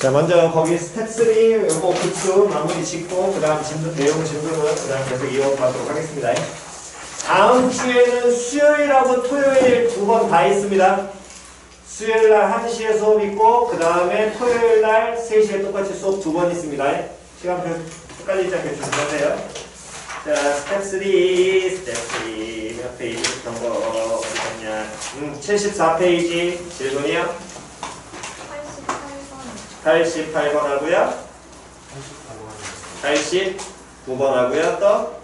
자, 먼저 거기 스텝 3 요거 급수 마무리 짓고 그 다음 진도, 내용 진도는 그 다음 계속 이어가도록 하겠습니다. 다음 주에는 수요일하고 토요일 두 번 다 있습니다. 수요일 날 1시에 수업 있고 그 다음에 토요일 날 3시에 똑같이 수업 두 번 있습니다. 시간표 헷갈리지 않게 준비하세요. 자, 스텝 3, 스텝 3, 몇 페이지 어떤 거 어디 갔냐? 음, 74페이지 질문이요. 88번 88번 하고요. 89번 하고요. 또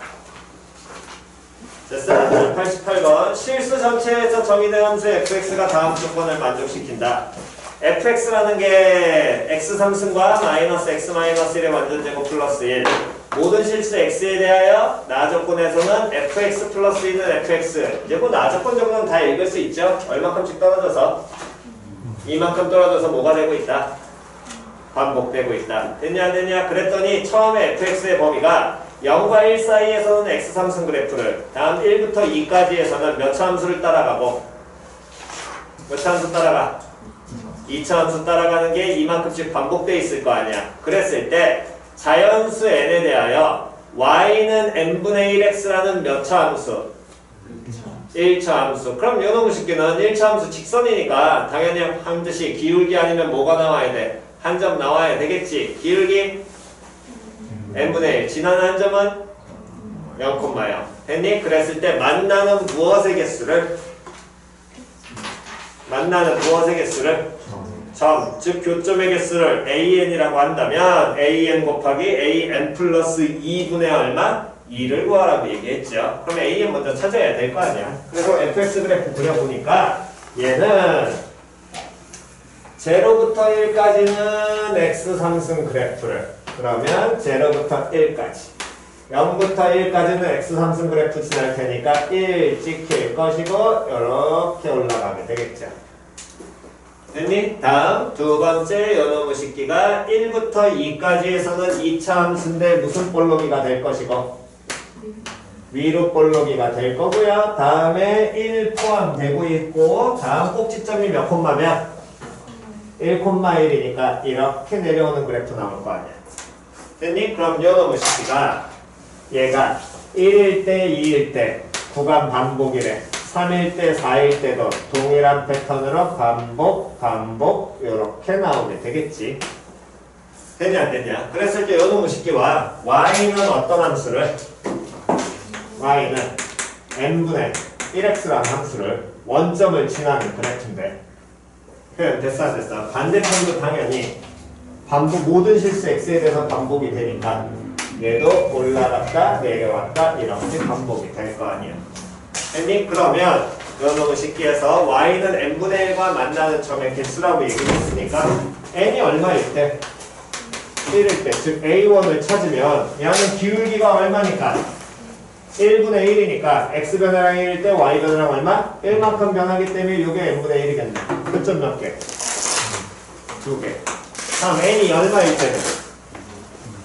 됐어요. 88번 실수 전체에서 정의된 함수 fx가 다음 조건을 만족시킨다. fx라는 게 x 3승과 마이너스 x 마이너스 1의 완전 제곱 플러스 1 모든 실수 x에 대하여 나 조건에서는 fx 플러스 1은 fx 이제 뭐나 조건 정도는 다 읽을 수 있죠. 얼마큼씩 떨어져서 이만큼 떨어져서 뭐가 되고 있다. 반복되고 있다. 됐냐 안 됐냐? 그랬더니 처음에 fx의 범위가 0과 1 사이에서는 x 3승 그래프를 다음 1부터 2까지에서는 몇 차 함수를 따라가고 몇 차 함수 따라가? 2차 함수 따라가는 게 이만큼씩 반복돼 있을 거 아니야. 그랬을 때 자연수 n에 대하여 y는 n분의 1x라는 몇 차 함수? 1차 함수. 그럼 요놈의 쉽게는 1차 함수 직선이니까 당연히 반드시 기울기 아니면 뭐가 나와야 돼? 한 점 나와야 되겠지. 기울기 n분의 1. 지난 한 점은 0,0. 됐니? 그랬을 때 만나는 무엇의 개수를 만나는 무엇의 개수를 점, 즉 교점의 개수를 an이라고 한다면 an 곱하기 an 플러스 2분의 얼마? 2를 구하라고 얘기했죠. 그럼 an 먼저 찾아야 될 거 아니야. 그래서 fx 그래프 그려보니까 얘는 0부터 1까지는 x 상승 그래프를 그러면 0부터 1까지 0부터 1까지는 x 상승 그래프 지날 테니까 1 찍힐 것이고 이렇게 올라가면 되겠죠. 됐니? 다음 두 번째 연어무 식기가 1부터 2까지에서는 2차 함수인데 무슨 볼록이가 될 것이고 위로 볼록이가 될 거고요. 다음에 1 포함되고 있고 다음 꼭지점이 몇 콤마면 1,1이니까 이렇게 내려오는 그래프 나올 거 아니야. 됐니? 그럼 연어무 식기가 얘가 1일 때, 2일 때 구간 반복이래. 3일 때, 4일 때도 동일한 패턴으로 반복, 반복 이렇게 나오면 되겠지. 되냐 안 되냐? 그랬을 때 연어무 식기와 y는 어떤 함수를? y는 n분의 1x라는 함수를 원점을 지나는 그래프인데 표현 됐어 안 됐어? 반대편도 당연히 반복 모든 실수 x에 대해서 반복이 되니까 얘도 올라갔다 내려왔다 이렇게 반복이 될 거 아니야. 됐니? 그러면 연놈의 식기에서 y는 n분의 1과 만나는 점의 개수라고 얘기했으니까 n이 얼마일 때? 1일 때, 즉 a1을 찾으면 얘는 기울기가 얼마니까? 1분의 1이니까 x 변화량 1일 때 y 변화량 얼마? 1만큼 변하기 때문에 이게 n분의 1이겠네. 교점 몇 개? 두 개. 다음 n이 얼마일 때는?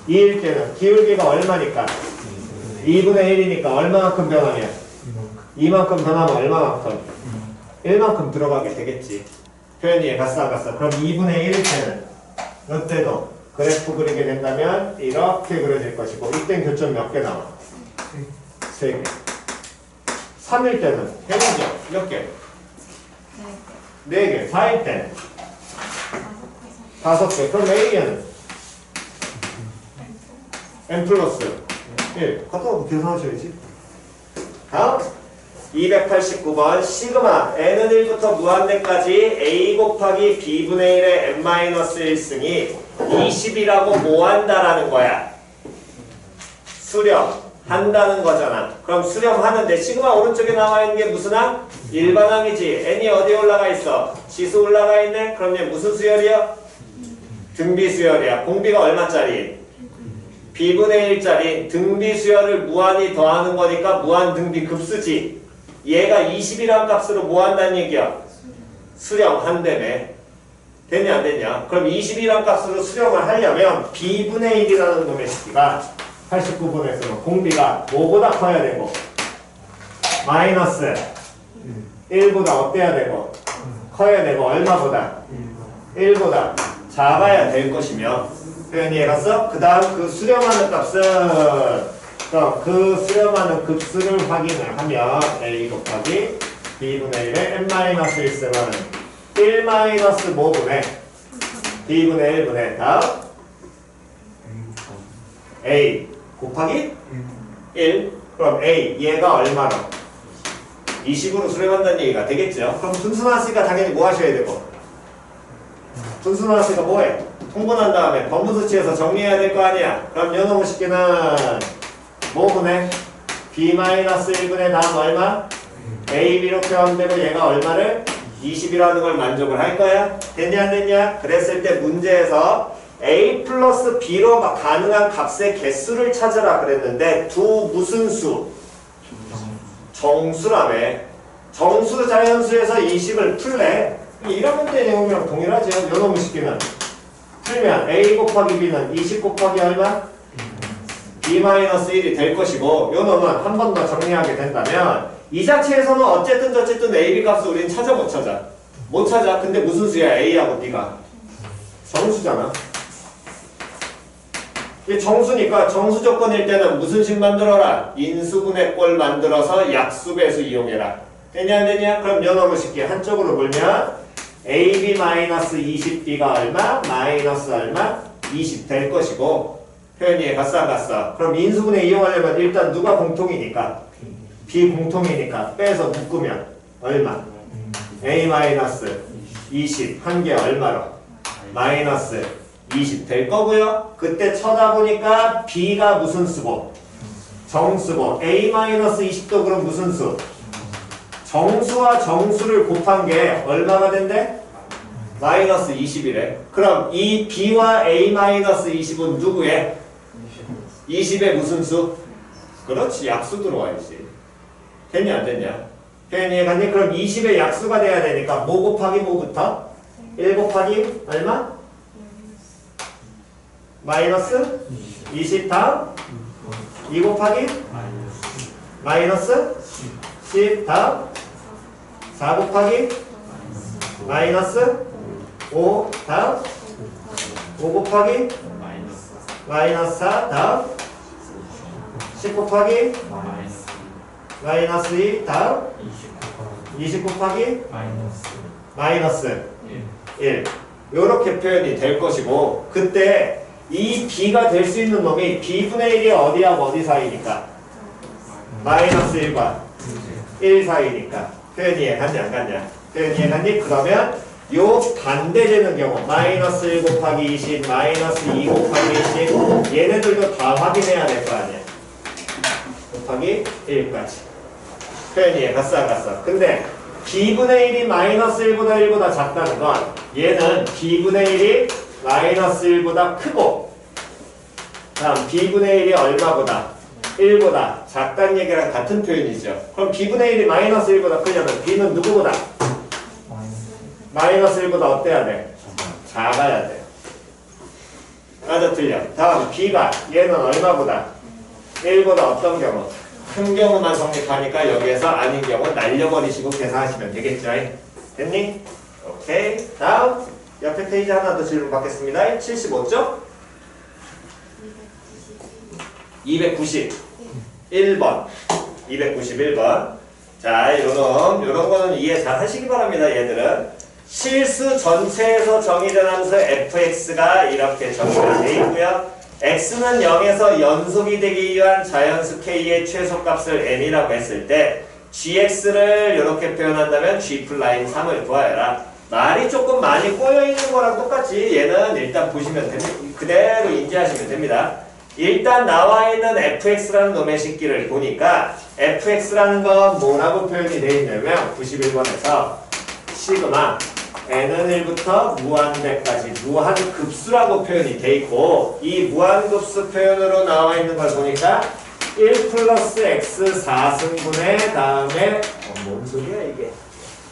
2일 때는 기울기가 얼마니까? 2분의 1이니까 얼마만큼 변하냐? 이만큼 변하면 얼마만큼? 1만큼 들어가게 되겠지. 표현이 갔어? 그럼 2분의 1일 때는 이때도 그래프 그리게 된다면 이렇게 그려질 것이고 이땐 교점 몇 개 나와? 3개. 3일 때는 해보죠. 몇 개? 네 4개. 4일 때는 다섯 5개. 그럼 A는 n 플러스 1. 갖다 놓고 계산하셔야지. 다음 289번 시그마 n은 1부터 무한대까지 a 곱하기 b분의 1의 n-1승이 20이라고 뭐 한다라는 거야. 수렴 한다는 거잖아. 그럼 수렴하는데 시그마 오른쪽에 나와 있는 게 무슨 항? 일반항이지. n이 어디에 올라가 있어? 지수 올라가 있네. 그럼 얘 무슨 수열이야? 등비 수열이야. 공비가 얼마짜리? b분의 1짜리 등비 수열을 무한히 더하는 거니까 무한 등비 급수지. 얘가 20이란 값으로 뭐 한다는 얘기야? 수렴한다며. 됐냐 안 됐냐? 그럼 20이란 값으로 수렴을 하려면 b분의 1이라는 놈의 식기가 89분에서는 공비가 뭐보다 커야 되고 마이너스 1보다 어때야 되고 커야 되고 얼마보다? 1보다 작아야 될 것이며 표현이 해갔어? 그 다음 그 수렴하는 값은 그 수렴하는 급수를 확인을 하면 a 곱하기 b분의 1에 n-1 쓰면 1 마이너스 5분의 b분의 1분의 다음 a 곱하기 1 그럼 a 얘가 얼마로? 20으로 수렴한다는 얘기가 되겠죠? 그럼 분수 나왔으니까 당연히 뭐 하셔야 되고? 분수 나왔으니까 뭐해? 통분한 다음에 범분수치에서 정리해야 될 거 아니야. 그럼 요놈의 식기는 뭐분의 b-1분의 다음 얼마? A, b로 표현되고 얘가 얼마를? 20이라는 걸 만족을 할 거야? 됐냐 안 됐냐? 그랬을 때 문제에서 a 플러스 b로 가능한 값의 개수를 찾으라 그랬는데 두 무슨 수? 정수라며. 정수 자연수에서 20을 풀래. 이런 문제 내용이랑 동일하죠 요놈의 식기는 풀면 a 곱하기 b는 20 곱하기 얼마? b-1이 될 것이고 요 놈은 한 번 더 정리하게 된다면 이 자체에서는 어쨌든 저쨌든 a, b 값을 우린 찾아 못 찾아. 못 찾아. 근데 무슨 수야? A하고 b가. 정수잖아. 이 정수니까 정수 조건일 때는 무슨 식 만들어라 인수분해 꼴 만들어서 약수배수 이용해라 되냐 안 되냐? 그럼 요 놈을 쉽게 한쪽으로 물면 AB-20B가 얼마? 마이너스 얼마? 20 될 것이고 표현이 갔어 안 갔어? 그럼 인수분해 이용하려면 일단 누가 공통이니까 B 공통이니까 빼서 묶으면 얼마? A-20 한 개 얼마로? 마이너스 20 될 거고요 그때 쳐다보니까 B가 무슨 수고? 정수고 A-20도 그럼 무슨 수? 정수와 정수를 곱한 게 얼마가 된대? 마이너스 20이래. 그럼 이 b와 a-20은 누구의? 20의 무슨 수? 그렇지. 약수 들어와야지. 됐냐 안 됐냐? 표현이 갔니? 그럼 20의 약수가 돼야 되니까 뭐 곱하기 뭐부터? 1 곱하기 얼마? 마이너스 20 다음 2 곱하기 마이너스 10 다음 4 곱하기 마이너스 5 다음 5 곱하기 마이너스 4 다음 10 곱하기 마이너스 2 다음 20 곱하기 마이너스 1 이렇게 표현이 될 것이고 그때 이 b가 될 수 있는 놈이 b분의 1이 어디하고 어디 사이니까? 마이너스 1과 1 사이니까. 표현이 이해갔니 안 갔냐? 표현이 이해갔니? 그러면 요 반대되는 경우 마이너스 1 곱하기 20 마이너스 2 곱하기 20 얘네들도 다 확인해야 될 거 아니야. 곱하기 1까지. 표현이 이해갔어 안 갔어? 근데 b분의 1이 마이너스 1보다 1보다 작다는 건 얘는 b분의 1이 마이너스 1보다 크고 다음 b분의 1이 얼마보다 1보다 작다는 얘기랑 같은 표현이죠. 그럼 b분의 1이 마이너스 1보다 크려면 b는 누구보다? 마이너스 1보다 어때야 돼? 작아야 돼. 맞아 틀려. 다음 b가 얘는 얼마보다? 1보다 어떤 경우? 큰 경우만 성립하니까 여기에서 아닌 경우 날려버리시고 계산하시면 되겠죠. 됐니? 오케이. 다음 옆에 페이지 하나 더 질문 받겠습니다. 75쪽? 291번. 291번. 자, 요놈, 요런 거는 이해 잘 하시기 바랍니다, 얘들은. 실수 전체에서 정의된 함수 fx가 이렇게 정의가 되어 있고요. x는 0에서 연속이 되기 위한 자연수 k의 최소값을 n이라고 했을 때 gx를 이렇게 표현한다면 g 프라임 3을 구하여라. 말이 조금 많이 꼬여있는 거랑 똑같이 얘는 일단 보시면 됩니다. 그대로 인지하시면 됩니다. 일단 나와 있는 fx라는 놈의 식기를 보니까 fx라는 건 뭐라고 표현이 되어 있냐면 91번에서 시그마 n은 1부터 무한대까지 무한급수라고 표현이 되어 있고 이 무한급수 표현으로 나와 있는 걸 보니까 1 플러스 x 4승분의 다음에 어, 뭔 소리야 이게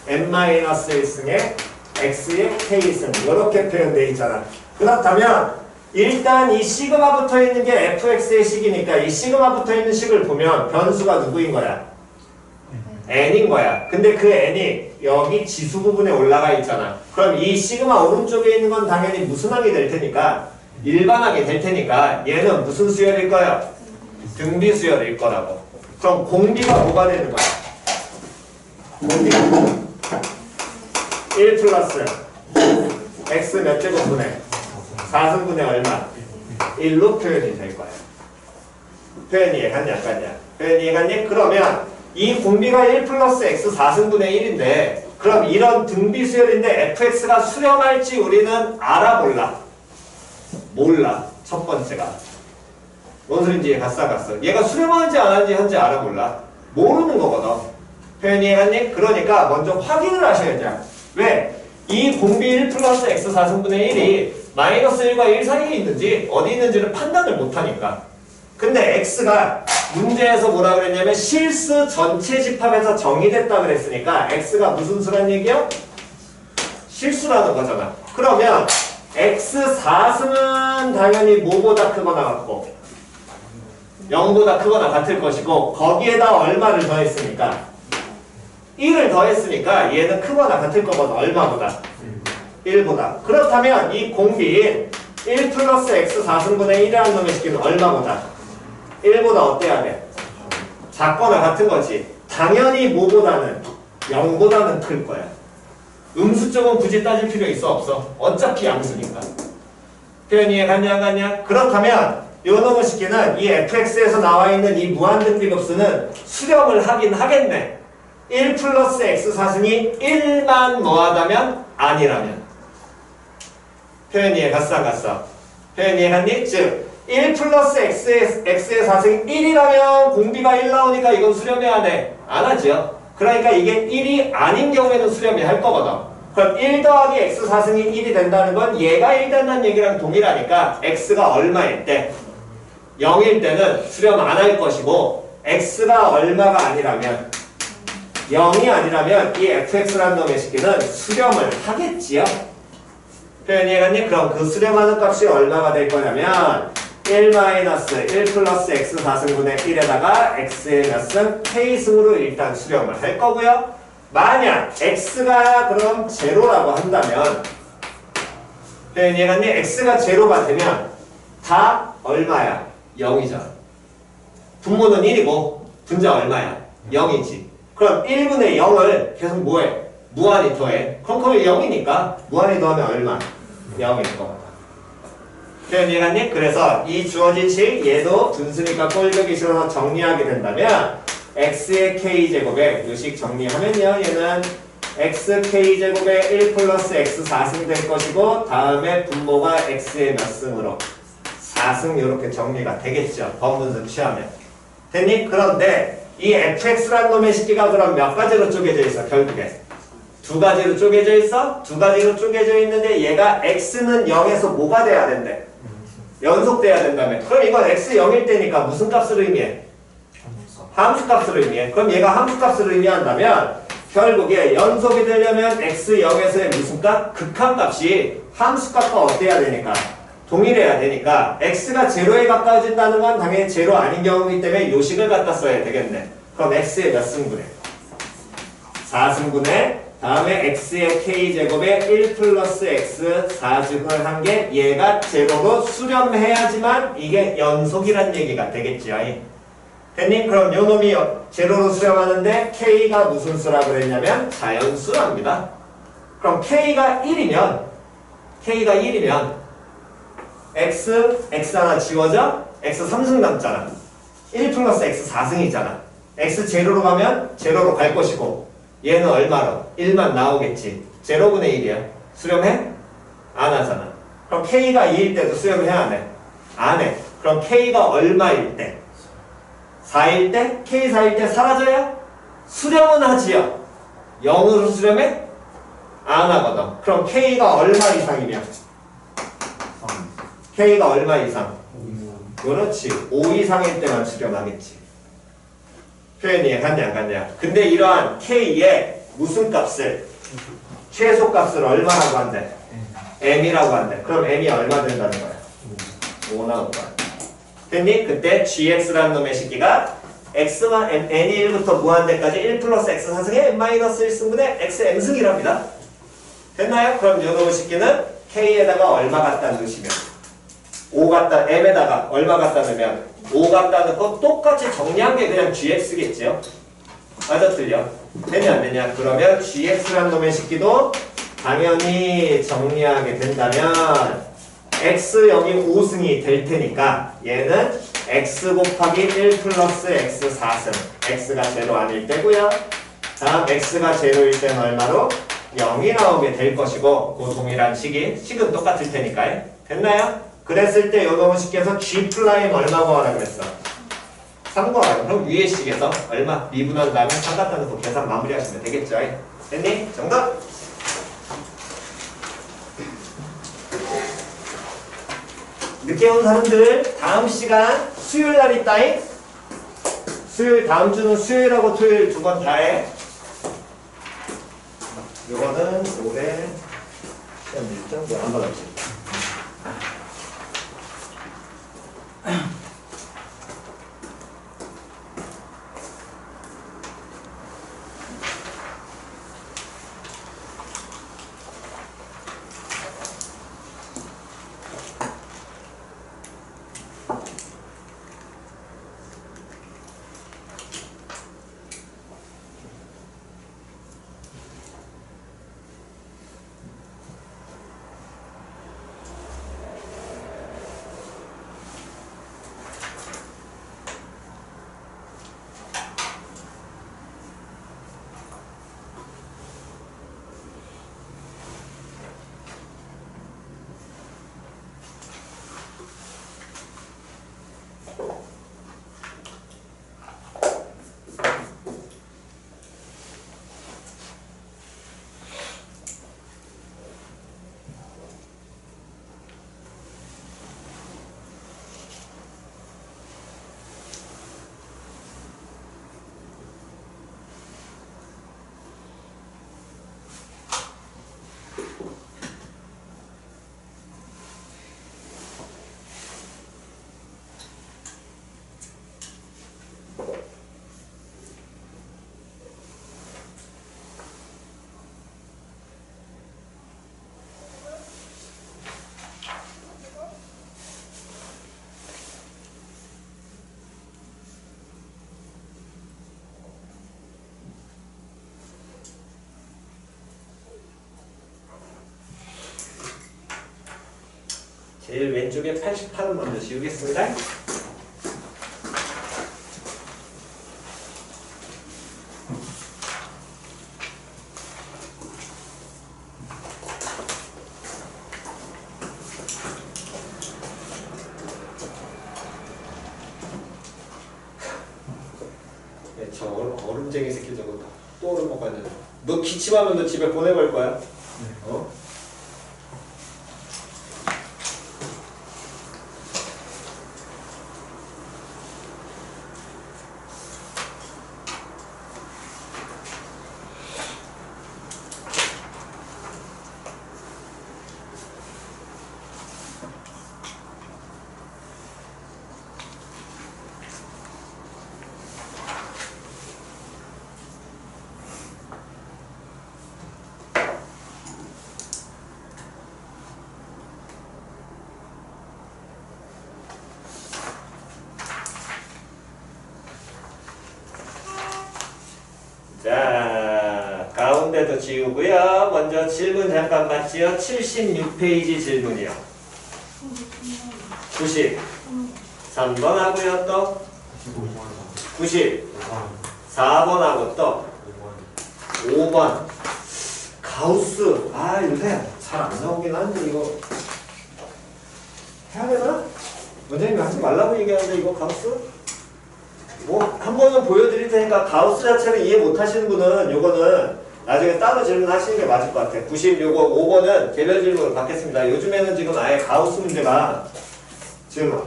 n-1승에 x의 k승 이렇게 표현되어 있잖아 그렇다면 일단 이 시그마 붙어 있는 게 fx의 식이니까 이 시그마 붙어 있는 식을 보면 변수가 누구인 거야? n인 거야. 근데 그 n이 여기 지수 부분에 올라가 있잖아. 그럼 이 시그마 오른쪽에 있는 건 당연히 무슨 항이 될 테니까 일반항이 될 테니까 얘는 무슨 수열일 거야? 등비 수열일 거라고. 그럼 공비가 뭐가 되는 거야? 공비가 1 플러스 x 몇 제곱분의 4승분의 얼마? 1로 표현이 될 거야. 표현이 이해갔냐, 안 갔냐? 표현이 이해갔니? 그러면 이 공비가 1 플러스 x 4승분의 1인데 그럼 이런 등비 수열인데 fx가 수렴할지 우리는 알아 몰라? 몰라. 첫 번째가. 뭔 소린지 갔어 안 갔어? 얘가 수렴하는지 안 하는지 현재 알아 몰라? 모르는 거거든. 표현이 이해갔니? 그러니까 먼저 확인을 하셔야죠. 왜? 이 공비 1 플러스 x 4승분의 1이 마이너스 1과 1 사이에 있는지 어디 있는지를 판단을 못하니까. 근데 x가 문제에서 뭐라 그랬냐면 실수 전체 집합에서 정의됐다 그랬으니까 x가 무슨 수란 얘기야? 실수라는 거잖아. 그러면 x 4승은 당연히 뭐보다 크거나 같고 0보다 크거나 같을 것이고 거기에다 얼마를 더했으니까 1을 더했으니까 얘는 크거나 같을 거거든 얼마보다? 1보다. 그렇다면 이 공비인 1 플러스 x 4승분의 1이라는 놈의 식기는 얼마보다? 1보다 어때야 돼? 작거나 같은 거지. 당연히 뭐보다는? 0보다는 클 거야. 음수 쪽은 굳이 따질 필요 있어? 없어. 어차피 양수니까. 표현 이해 갔냐 안 갔냐? 그렇다면 요 놈의 식기는 이 fx에서 나와 있는 이 무한등비급수는 수렴을 하긴 하겠네 1 플러스 x 사승이 1만 뭐하다면 아니라면 표현 이해 갔어 안 갔어? 표현 이해 갔니? 즉1 플러스 x의, x의 사승이 1이라면 공비가 1 나오니까 이건 수렴해야 돼. 안 하죠. 그러니까 이게 1이 아닌 경우에는 수렴이 할 거거든. 그럼 1 더하기 x 사승이 1이 된다는 건 얘가 1 된다는 얘기랑 동일하니까 x가 얼마일 때 0일 때는 수렴 안 할 것이고 x가 얼마가 아니라면 0이 아니라면 이 fx라는 놈의 식기는 수렴을 하겠지요. 표현 이 해갔니? 그럼 그 수렴하는 값이 얼마가 될 거냐면 1 마이너스 1 플러스 x 4승분의 1에다가 x의 몇 승? k승으로 일단 수렴을 할 거고요. 만약 x가 그럼 제로라고 한다면 표현 이 해갔니? x가 제로가 되면 다 얼마야? 0이잖아. 분모는 1이고 분자 얼마야? 0이지. 그럼 1분의 0을 계속 뭐해? 무한히 더해. 그럼 그게 0이니까 무한히 더하면 얼마? 0일 거다. 표현 이해갔니? 그래서 이 주어진 식 얘도 분수니까 꼴보기 싫어서 정리하게 된다면 x의 k제곱에 요식 정리하면요 얘는 xk제곱에 1 플러스 x 4승 될 것이고 다음에 분모가 x의 몇 승으로 4승 이렇게 정리가 되겠죠. 범분수 취하면. 됐니? 그런데 이 fx라는 놈의 식기가 그럼 몇 가지로 쪼개져 있어 결국에? 두 가지로 쪼개져 있어? 두 가지로 쪼개져 있는데 얘가 x는 0에서 뭐가 돼야 된대? 연속돼야 된다며. 그럼 이건 x 0일 때니까 무슨 값을 의미해? 함수 값을 의미해. 그럼 얘가 함수 값을 의미한다면 결국에 연속이 되려면 x 0에서의 무슨 값? 극한 값이 함수 값과 어때야 되니까? 동일해야 되니까 x가 제로에 가까워진다는 건 당연히 제로 아닌 경우이기 때문에 요식을 갖다 써야 되겠네. 그럼 x의 몇 승분해? 4승분해 다음에 x의 k제곱에 1 플러스 x 4증을 한 게 얘가 제로로 수렴해야지만 이게 연속이란 얘기가 되겠지. 아이. 됐니? 그럼 요 놈이 제로로 수렴하는데 k가 무슨 수라 그랬냐면 자연수랍니다. 그럼 k가 1이면 k가 1이면 x, x 하나 지워져? x 3승 남잖아. 1 플러스 x 4승이잖아. x 제로로 가면 제로로 갈 것이고 얘는 얼마로? 1만 나오겠지. 제로분의 1이야. 수렴해? 안 하잖아. 그럼 k가 2일 때도 수렴해야 안 해? 안 해. 그럼 k가 얼마일 때? 4일 때? k 4일 때 사라져야? 수렴은 하지요. 0으로 수렴해? 안 하거든. 그럼 k가 얼마 이상이면? K가 얼마 이상? 그렇지. 5 이상일 때만 수렴하겠지. 표현이 갔냐 안 갔냐? 근데 이러한 K의 무슨 값을 최소 값을 얼마라고 한대? M이라고 한대. 그럼 M이 얼마 된다는 거야? 5 나올 거야. 됐니? 그때 GX라는 놈의 식기가 x만 n, n이 1부터 무한대까지 1 플러스 x 사승의 n 마이너스 1승분의 x m승이랍니다. 됐나요? 그럼 요 놈의 식기는 k에다가 얼마 갖다 넣으시면 5 갖다 m에다가 얼마 갖다 넣으면 5 갖다 넣고 똑같이 정리한 게 그냥 gx겠죠. 맞아 틀려? 되냐 안 되냐? 그러면 gx라는 놈의 식기도 당연히 정리하게 된다면 x0이 5승이 될 테니까 얘는 x 곱하기 1 플러스 x 4승 x가 제로 아닐 때고요 다음 x가 제로일 때는 얼마로? 0이 나오게 될 것이고 그 동일한 식이 식은 똑같을 테니까요 됐나요? 그랬을 때 요놈의 식에서 g 프라임 얼마 구하라 그랬어? 3 구하라 그럼 위에 식에서 얼마? 미분한 다음에 3 갖다 넣고 계산 마무리하시면 되겠죠 됐니? 정답! 늦게 온 사람들 다음 시간 수요일 날 있다잉 수요일 다음 주는 수요일하고 토요일 두 번 다해 요거는 올해 시험 일정 뭐안 받았지 Yeah. 제일 왼쪽에 88은 먼저 지우겠습니다 네, 저 얼음, 얼음쟁이 새끼 저거 또 얼음 먹어야 돼. 너 기침하면 너 집에 보내볼 거야? 어? 자, 가운데도 지우고요. 먼저 질문 잠깐 봤지요? 76페이지 질문이요. 93번 하고요. 또 94번 하고 또 5번. 가우스. 아, 요새 잘 안 나오긴 하는데 이거 해야 되나? 원장님이 하지 말라고 얘기하는데 이거 가우스? 뭐 한 번은 보여드릴 테니까 가우스 자체를 이해 못하시는 분은 요거는 나중에 따로 질문하시는 게 맞을 것 같아요. 90 요거 5번은 개별 질문을 받겠습니다. 요즘에는 지금 아예 가우스 문제가 지금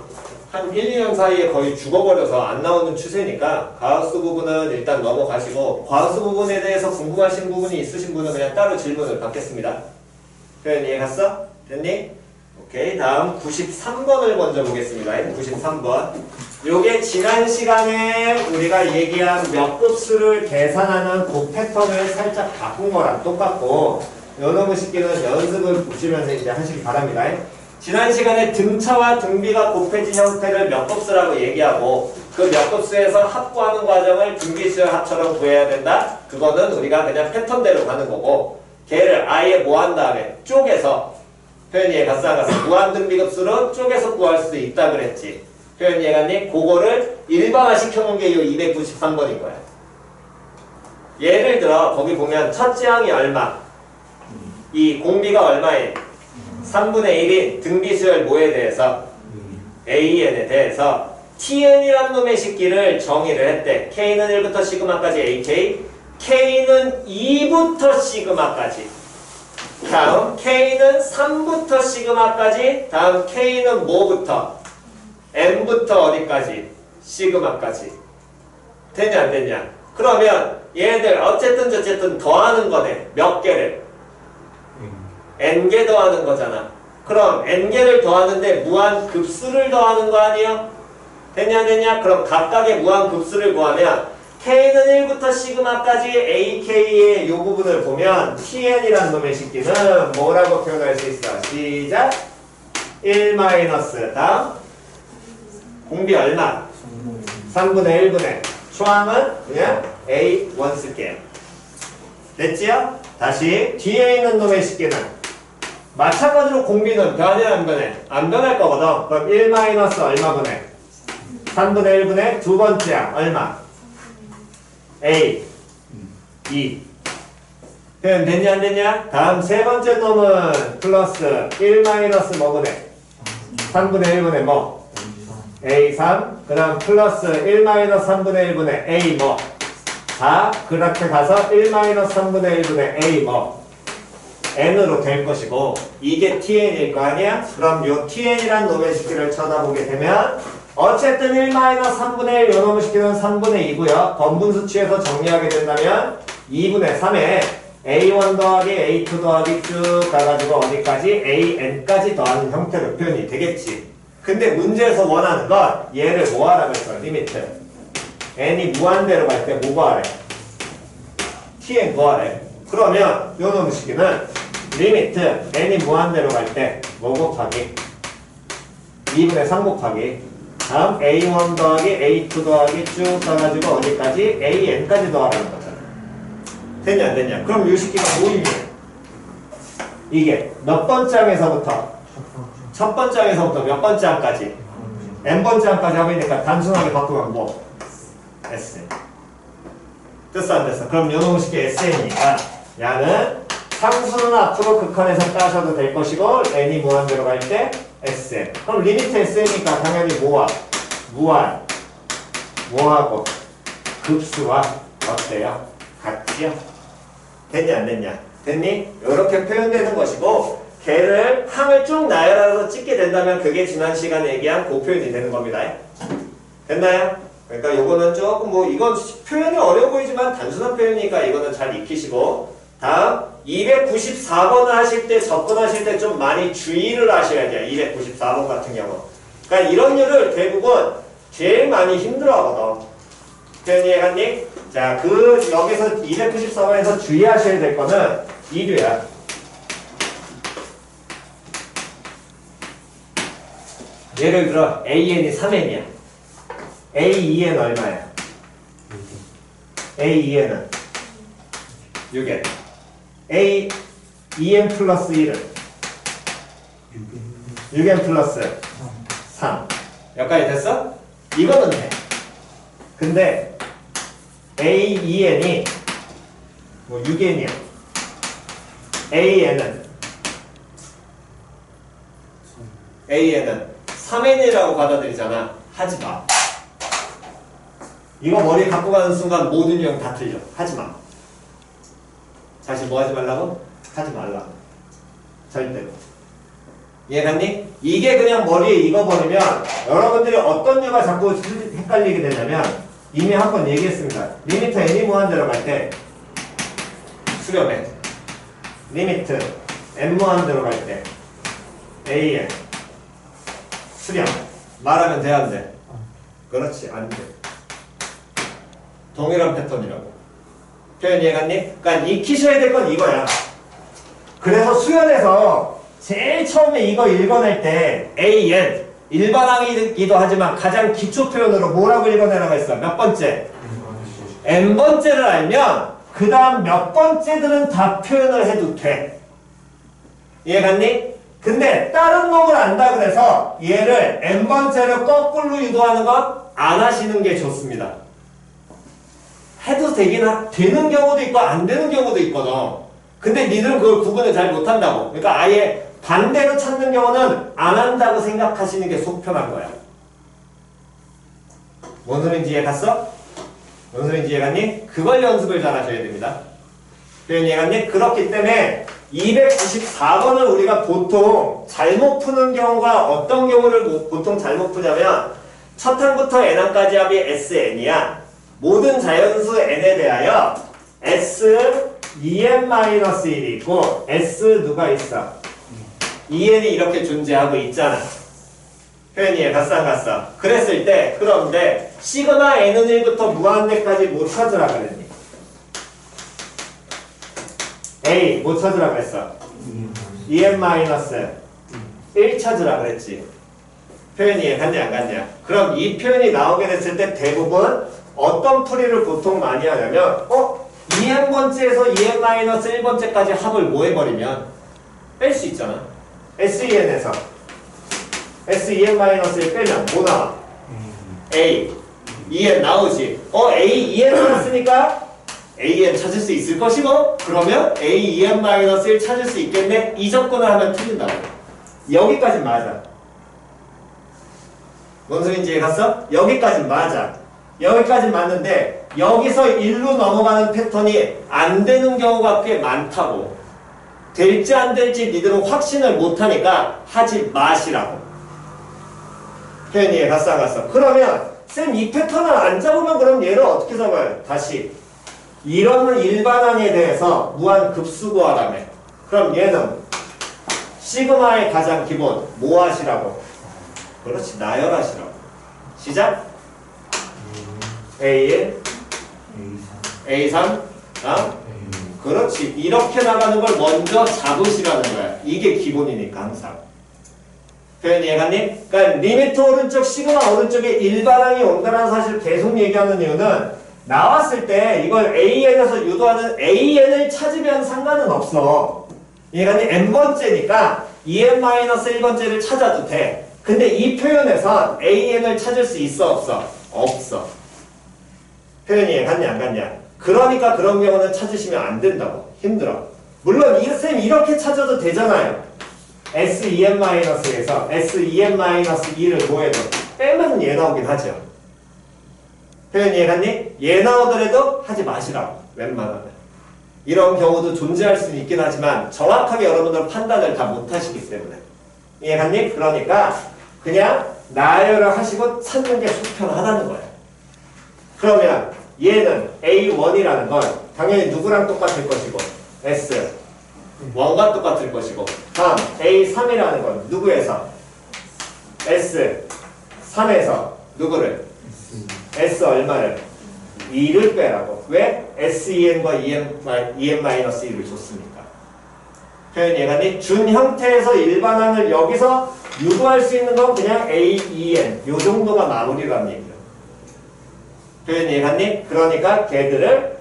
한 1, 2년 사이에 거의 죽어버려서 안 나오는 추세니까 가우스 부분은 일단 넘어가시고 가우스 부분에 대해서 궁금하신 부분이 있으신 분은 그냥 따로 질문을 받겠습니다. 표현 이해 갔어? 됐니? 오케이 다음 93번을 먼저 보겠습니다. 93번 요게 지난 시간에 우리가 얘기한 몇 급수를 계산하는 그 패턴을 살짝 바꾼 거랑 똑같고 요놈의 식기는 연습을 보시면서 이제 하시기 바랍니다. 지난 시간에 등차와 등비가 곱해진 형태를 몇 급수라고 얘기하고 그 몇 급수에서 합구하는 과정을 등비수열 합처럼 구해야 된다. 그거는 우리가 그냥 패턴대로 가는 거고 걔를 아예 뭐한 다음에 쪼개서 표현 이해 갔어 안 갔어? 무한 등비급수로 쪼개서 구할 수도 있다 그랬지. 표현 이해갔니? 그거를 일반화 시켜놓은 게 이 293번인 거야. 예를 들어 거기 보면 첫째 항이 얼마? 이 공비가 얼마에? 3분의 1인 등비수열 뭐에 대해서? AN에 대해서 TN이라는 놈의 식기를 정의를 했대. K는 1부터 시그마까지 AK, K는 2부터 시그마까지. 다음 K는 3부터 시그마까지. 다음 K는 뭐부터? M부터 어디까지? 시그마까지. 됐냐 안 됐냐? 그러면 얘들 어쨌든 저쨌든 더하는 거네. 몇 개를? n개 더하는 거잖아. 그럼 n개를 더하는데 무한 급수를 더하는 거 아니야? 됐냐 안 됐냐? 그럼 각각의 무한 급수를 구하면 k는 1부터 시그마까지 ak의 요 부분을 보면 tn이라는 놈의 식기는 뭐라고 표현할 수 있어? 시작! 1 마이너스 다음 공비 얼마? 3분의 1분의 초항은 그냥 a1 쓸게요. 됐지요? 다시 뒤에 있는 놈의 식기는 마찬가지로 공비는 변해 안 변해? 안 변할 거거든. 그럼 1 마이너스 얼마 분의? 3분의 1분의 두 번째 항 얼마? A 2 표현 됐냐 안 됐냐? 다음 세 번째 놈은 플러스 1 마이너스 뭐분의? 3분의 1분의 뭐? A3 그 다음 플러스 1 마이너스 3분의 1분의 A 뭐? 4 그렇게 가서 1 마이너스 3분의 1분의 A 뭐? n으로 될 것이고 이게 tn일 거 아니야? 그럼 요 tn이란 놈의 식기를 쳐다보게 되면 어쨌든 1-3분의 1 요 놈의 식기는 3분의 2고요. 번분수 취해서 정리하게 된다면 2분의 3에 a1 더하기 a2 더하기 쭉 가가지고 어디까지 an까지 더하는 형태로 표현이 되겠지. 근데 문제에서 원하는 건 얘를 뭐 하라 그랬어? limit. n이 무한대로 갈 때 뭐 구하래? tn 구하래. 그러면 요 놈의 식기는 limit n이 무한대로 갈 때 뭐 곱하기 2분의 3 곱하기 다음 a1 더하기 a2 더하기 쭉 가가지고 어디까지 an까지 더하라는 거잖아 됐냐 안 됐냐 그럼 요 식기가 뭐이면 이게 몇 번째 항에서부터 첫 번째 항에서부터 몇 번째 항까지 n 번째 항까지 하고 있으니까 단순하게 바꾸면 뭐 s 됐어 안 됐어 그럼 요놈 식기 sn이니까 야는 상수는 앞으로 극한에서 따셔도 될 것이고 n이 무한대로 갈 때 sn 그럼 limit s니까 당연히 뭐와 무한 뭐하고 급수와 어때요? 같지요? 됐냐 안 됐냐? 됐니? 이렇게 표현되는 것이고 걔를 항을 쭉 나열해서 그게 지난 시간에 얘기한 그 표현이 되는 겁니다 됐나요? 그러니까 요거는 조금 뭐 이건 표현이 어려워 보이지만 단순한 표현이니까 이거는 잘 익히시고 다음 294번을 하실 때 접근하실 때 좀 많이 주의를 하셔야 돼요. 294번 같은 경우. 그러니까 이런 일을 대부분 제일 많이 힘들어하거든. 표현 이해갔니? 자, 그 여기서 294번에서 주의하셔야 될 거는 이류야. 예를 들어 AN이 3N이야. A2N 얼마야? A2N은 6N. A 2n 플러스 1은 6n 플러스 3 여기까지 됐어? 이거는 돼 근데 A 2n이 뭐 6n이야 AN은 AN은 3n이라고 받아들이잖아 하지 마 이거 머리에 갖고 가는 순간 모든 유형 다 틀려 하지 마 다시 뭐 하지 말라고? 하지 말라고. 절대로. 이해갔니? 이게 그냥 머리에 익어버리면 여러분들이 어떤 류가 자꾸 헷갈리게 되냐면 이미 한 번 얘기했습니다. limit n이 무한대로 갈 때 수렴해. limit n 무한대로 갈 때 an 수렴. 말하면 돼야 안 돼? 그렇지 안 돼. 동일한 패턴이라고. 표현 이해갔니? 그러니까 익히셔야 될 건 이거야. 그래서 수연에서 제일 처음에 이거 읽어낼 때 AN 일반항이기도 하지만 가장 기초 표현으로 뭐라고 읽어내라고 했어? 몇 번째? n 번째를 알면 그 다음 몇 번째들은 다 표현을 해도 돼. 이해갔니? 근데 다른 놈을 안다 그래서 얘를 n 번째를 거꾸로 유도하는 건 안 하시는 게 좋습니다. 해도 되긴 하, 되는 경우도 있고 안 되는 경우도 있거든. 근데 니들은 그걸 구분을 잘 못한다고. 그러니까 아예 반대로 찾는 경우는 안 한다고 생각하시는 게 속 편한 거야. 뭔 소린지 이해 갔어? 뭔 소린지 이해 갔니? 그걸 연습을 잘 하셔야 됩니다. 표현 이해 갔니? 그렇기 때문에 294번을 우리가 보통 잘못 푸는 경우가 어떤 경우를 보- 보통 잘못 푸냐면 첫 항부터 n항까지 합이 sn이야. 모든 자연수 n에 대하여 s 2n-1이 있고 s 누가 있어? 2n이 이렇게 존재하고 있잖아. 표현이 이해 갔어 안 갔어? 그랬을 때 그런데 시그마 n은 1부터 무한대까지 뭐 찾으라 그랬니? A 뭐 찾으라 그랬어? 2n-1 찾으라 그랬지. 표현이 갔냐 안 갔냐? 그럼 이 표현이 나오게 됐을 때 대부분 어떤 풀이를 보통 많이 하냐면 어? 2n번째에서 2n-1번째까지 합을 뭐 해버리면 뺄 수 있잖아. SEN에서 SEN-1 빼면 뭐 나와? A 2n 나오지. 어 A 2n 나왔으니까 AN 찾을 수 있을 것이고 그러면 A 2n-1을 찾을 수 있겠네. 이 접근을 하면 틀린다고. 여기까지 맞아. 뭔 소린지 갔어? 여기까지 맞아. 여기까지 맞는데 여기서 일로 넘어가는 패턴이 안 되는 경우가 꽤 많다고. 될지 안 될지 니들은 확신을 못하니까 하지 마시라고. 표현 이해 갔어 안 갔어? 그러면 쌤 이 패턴을 안 잡으면 그럼 얘를 어떻게 잡아요? 다시 이런 일반항에 대해서 무한 급수 구하라며. 그럼 얘는 시그마의 가장 기본 뭐 하시라고? 그렇지 나열하시라고. 시작. A1, A3, 어? 그렇지. 이렇게 나가는 걸 먼저 잡으시라는 거야. 이게 기본이니까 항상. 표현 이해갔니? 그러니까 limit 오른쪽, 시그마 오른쪽에 일반항이 온다는 사실을 계속 얘기하는 이유는 나왔을 때 이걸 AN에서 유도하는 AN을 찾으면 상관은 없어. 이해갔니? n번째니까 2n-1번째를 찾아도 돼. 근데 이 표현에서 AN을 찾을 수 있어 없어? 없어. 표현이 이해갔냐 안 갔냐? 그러니까 그런 경우는 찾으시면 안 된다고. 힘들어. 물론 이쌤 이렇게 찾아도 되잖아요. S2n-에서 S2n-2를 뭐해도 빼면 얘 나오긴 하죠. 표현 이해갔니? 얘 나오더라도 하지 마시라고. 웬만하면. 이런 경우도 존재할 수는 있긴 하지만 정확하게 여러분들 판단을 다 못하시기 때문에. 이해갔니? 그러니까 그냥 나열을 하시고 찾는 게 속편하다는 거예요. 그러면 얘는 A1이라는 건 당연히 누구랑 똑같을 것이고 S 1과 똑같을 것이고 다음 A3이라는 건 누구에서 S 3에서 누구를 S 얼마를 2를 빼라고 왜? SEN과 EN, EN-1을 줬으니까 표현 이해가니? 준 형태에서 일반항을 여기서 유도할 수 있는 건 그냥 A, EN 요 정도가 마무리라는 얘기예요 표현 이해갔니? 그러니까 걔들을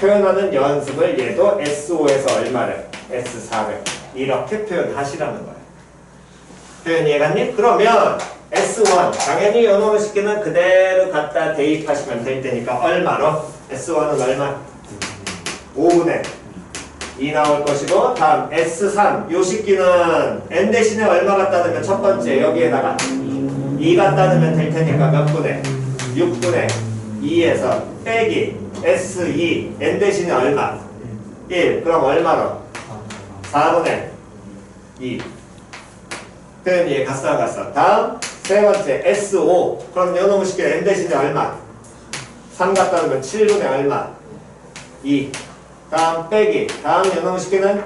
표현하는 연습을 얘도 S5에서 얼마를? S4를 이렇게 표현하시라는 거예요. 표현 이해갔니? 그러면 S1 당연히 연호를 시키는 그대로 갖다 대입하시면 될 테니까 얼마로? S1은 얼마? 5분의 2 나올 것이고 다음 S3 요 식기는 N 대신에 얼마 갖다 넣으면 첫 번째 여기에다가 2 갖다 넣으면 될 테니까 몇 분의? 6분의 2에서 빼기 S2 N 대신에 얼마? 1 그럼 얼마로? 4분의 2 표현 이해 갔어 안 갔어? 다음 세 번째 S5 그럼 요놈을 시켜 N 대신에 얼마? 3 갖다 놓으면 7분의 얼마? 2 다음 빼기 다음 요놈을 시키는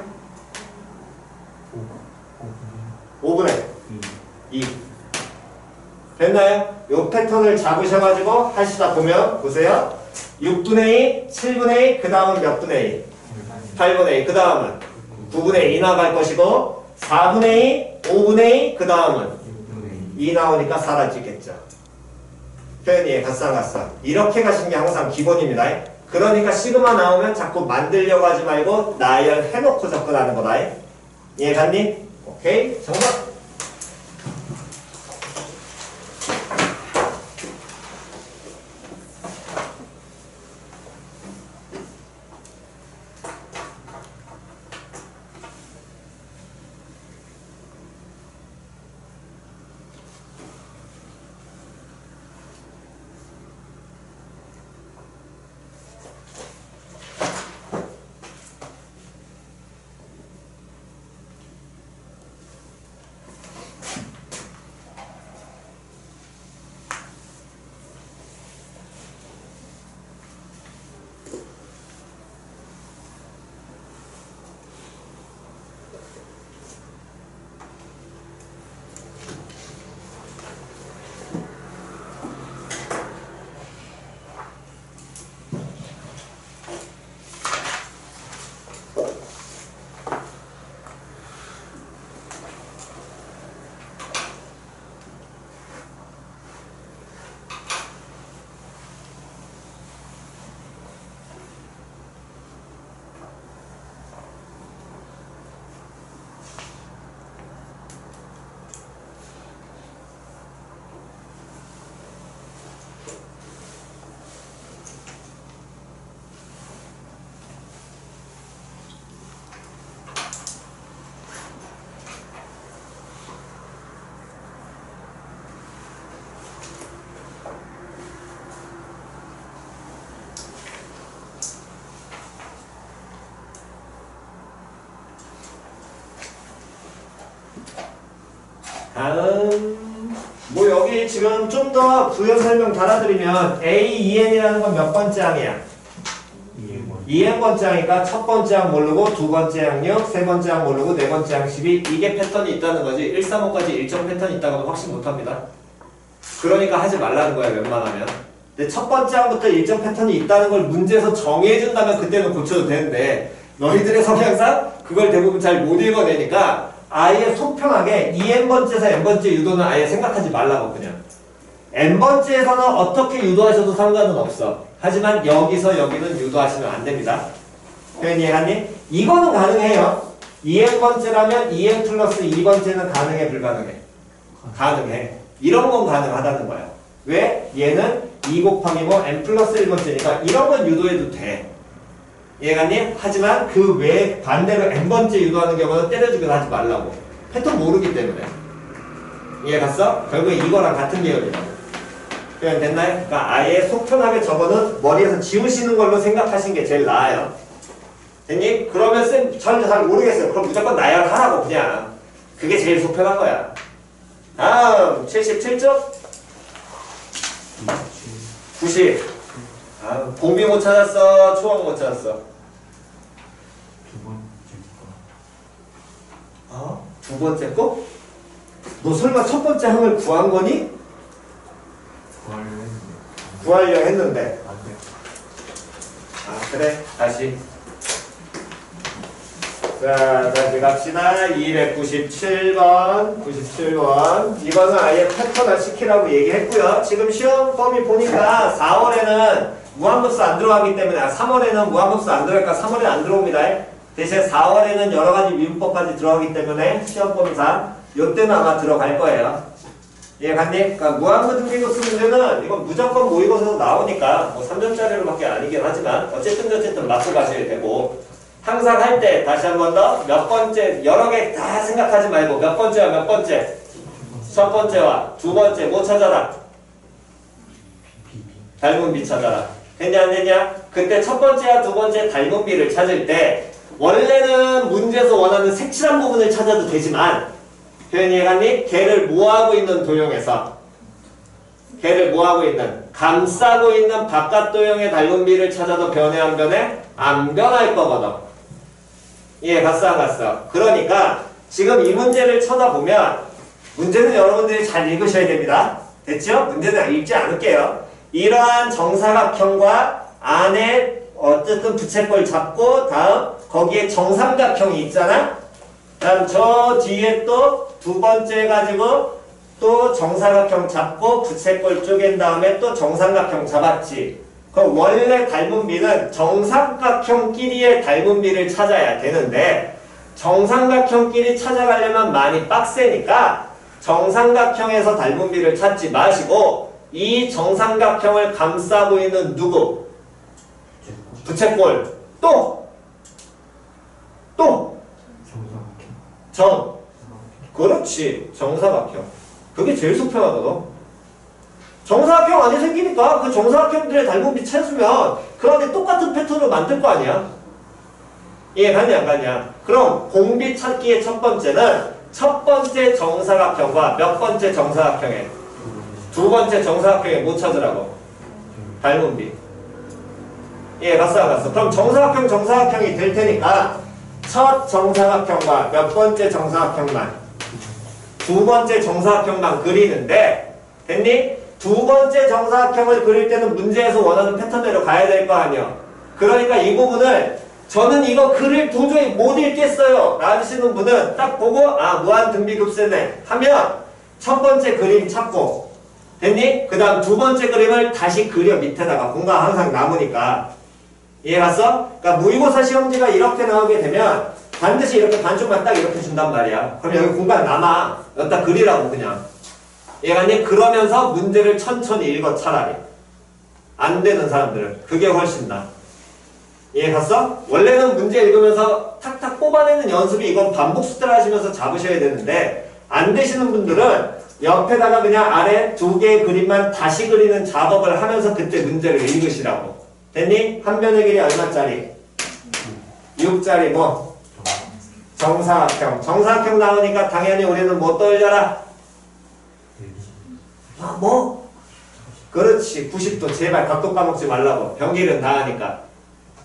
5분의 2 됐나요? 요 패턴을 잡으셔가지고 하시다 보면 보세요. 6분의 2, 7분의 2, 그 다음은 몇 분의 2? 8분의 2, 그 다음은 9분의 2 나갈 것이고 4분의 2, 5분의 2, 그 다음은 2 나오니까 사라지겠죠. 표현이 가상가상 이렇게 가시는 게 항상 기본입니다. 그러니까 시그마 나오면 자꾸 만들려고 하지 말고 나열해놓고 접근하는 거다. 이해 갔니? 오케이 정답. 다음. 뭐 여기 지금 좀 더 부연 설명 달아드리면 A, EN이라는 건 몇 번째 항이야? 2N번째 항이니까 첫 번째 항 모르고 두 번째 항 6, 세 번째 항 모르고 네 번째 항 12 이게 패턴이 있다는 거지. 1, 3, 5까지 일정 패턴이 있다고는 확신 못합니다. 그러니까 하지 말라는 거야 웬만하면. 근데 첫 번째 항부터 일정 패턴이 있다는 걸 문제에서 정해준다면 그때는 고쳐도 되는데 너희들의 성향상 그걸 대부분 잘 못 읽어내니까 아예 속편하게 2n번째에서 n번째 유도는 아예 생각하지 말라고 그냥. N번째에서는 어떻게 유도하셔도 상관은 없어. 하지만 여기서 여기는 유도하시면 안 됩니다. 표현 이해하니? 이거는 가능해요. 2n번째라면 2n 플러스 2번째는 가능해 불가능해? 가능해. 이런 건 가능하다는 거야 왜? 얘는 2 곱하기 뭐 n 플러스 1번째니까 이런 건 유도해도 돼 이해갔니? 하지만 그외 반대로 n번째 유도하는 경우는 때려주기도 하지 말라고. 패턴 모르기 때문에. 이해갔어? 결국에 이거랑 같은 계열이라고 표현 됐나요? 그러니까 아예 속편하게 저거는 머리에서 지우시는 걸로 생각하시는 게 제일 나아요. 됐니? 그러면 쌤 전혀 잘 모르겠어요. 그럼 무조건 나열 하라고 그냥. 그게 제일 속편한 거야. 다음 77쪽. 90 아, 공비 못 찾았어. 초원 못 찾았어 어? 두 번째 거? 너 설마 첫 번째 항을 구한 거니? 구하려 했는데. 아 그래? 다시. 자 다시 갑시다. 297번 97번. 이거는 아예 패턴화 시키라고 얘기했고요. 지금 시험 범위 보니까 4월에는 무한급수 안 들어가기 때문에 아 3월에는 무한급수 안 들어갈까? 3월에 안 들어옵니다 대신 4월에는 여러 가지 미분법까지 들어가기 때문에 시험 범위상 요때는 아마 들어갈 거예요 이해갔니? 그러니까 무한무등비급수 문제는 이건 무조건 모의고사에서 나오니까 뭐 3점짜리로밖에 아니긴 하지만 어쨌든 어쨌든 맞고 가셔야 되고 항상 할 때 다시 한 번 더 몇 번째 여러 개 다 생각하지 말고 몇 번째와 몇 번째 첫 번째와 두 번째 뭐 찾아라 닮은 비 찾아라 됐냐 안 됐냐? 그때 첫 번째와 두 번째 닮은 비를 찾을 때 원래는 문제에서 원하는 색칠한 부분을 찾아도 되지만 표현이 해갔니? 걔를 뭐하고 있는 도형에서 걔를 뭐하고 있는 감싸고 있는 바깥 도형의 닮은 비를 찾아도 변해 안 변해? 안 변할 거거든 예 갔어 안 갔어 그러니까 지금 이 문제를 쳐다보면 문제는 여러분들이 잘 읽으셔야 됩니다 됐죠? 문제는 읽지 않을게요. 이러한 정사각형과 안에 어쨌든 부채꼴 잡고 다음 거기에 정삼각형이 있잖아. 다음 저 뒤에 또 두 번째 가지고 또 정사각형 잡고 부채꼴 쪼갠 다음에 또 정삼각형 잡았지. 그럼 원래 닮은비는 정삼각형끼리의 닮은비를 찾아야 되는데 정삼각형끼리 찾아가려면 많이 빡세니까 정삼각형에서 닮은비를 찾지 마시고 이 정삼각형을 감싸고 있는 누구? 부채꼴 또! 또! 정 그렇지. 정사각형. 그게 제일 속편하거든 정사각형 안에 생기니까 그 정사각형들의 닮은비 찾으면 그 안에 똑같은 패턴을 만들 거 아니야? 이해가냐 안 가냐? 그럼 공비 찾기의 첫 번째는 첫 번째 정사각형과 몇 번째 정사각형에? 두 번째 정사각형에 못 찾으라고. 닮은비. 예 갔어 안 갔어? 그럼 정사각형 정사각형이 될 테니까 첫 정사각형과 몇 번째 정사각형만? 두 번째 정사각형만 그리는데 됐니? 두 번째 정사각형을 그릴 때는 문제에서 원하는 패턴대로 가야 될 거 아니야. 그러니까 이 부분을 저는 이거 글을 도저히 못 읽겠어요. 라시는 분은 딱 보고 아 무한 등비급세네. 하면 첫 번째 그림 찾고 됐니? 그 다음 두 번째 그림을 다시 그려 밑에다가. 공간 항상 남으니까 이해 갔어? 그러니까 모의고사 시험지가 이렇게 나오게 되면 반드시 이렇게 반쪽만 딱 이렇게 준단 말이야. 그럼 여기 공간 남아. 여기다 그리라고 그냥. 갔니? 그러면서 문제를 천천히 읽어 차라리. 안 되는 사람들은 그게 훨씬 나. 이해 갔어? 원래는 문제 읽으면서 탁탁 뽑아내는 연습이 이건 반복 숙제를 하시면서 잡으셔야 되는데 안 되시는 분들은 옆에다가 그냥 아래 두 개의 그림만 다시 그리는 작업을 하면서 그때 문제를 읽으시라고. 됐니? 한 변의 길이 얼마짜리? 6짜리 뭐? 정사각형. 정사각형 나오니까 당연히 우리는 뭐 떠올려라? 아, 뭐? 그렇지. 90도. 제발 각도 까먹지 말라고. 변기는 다 하니까.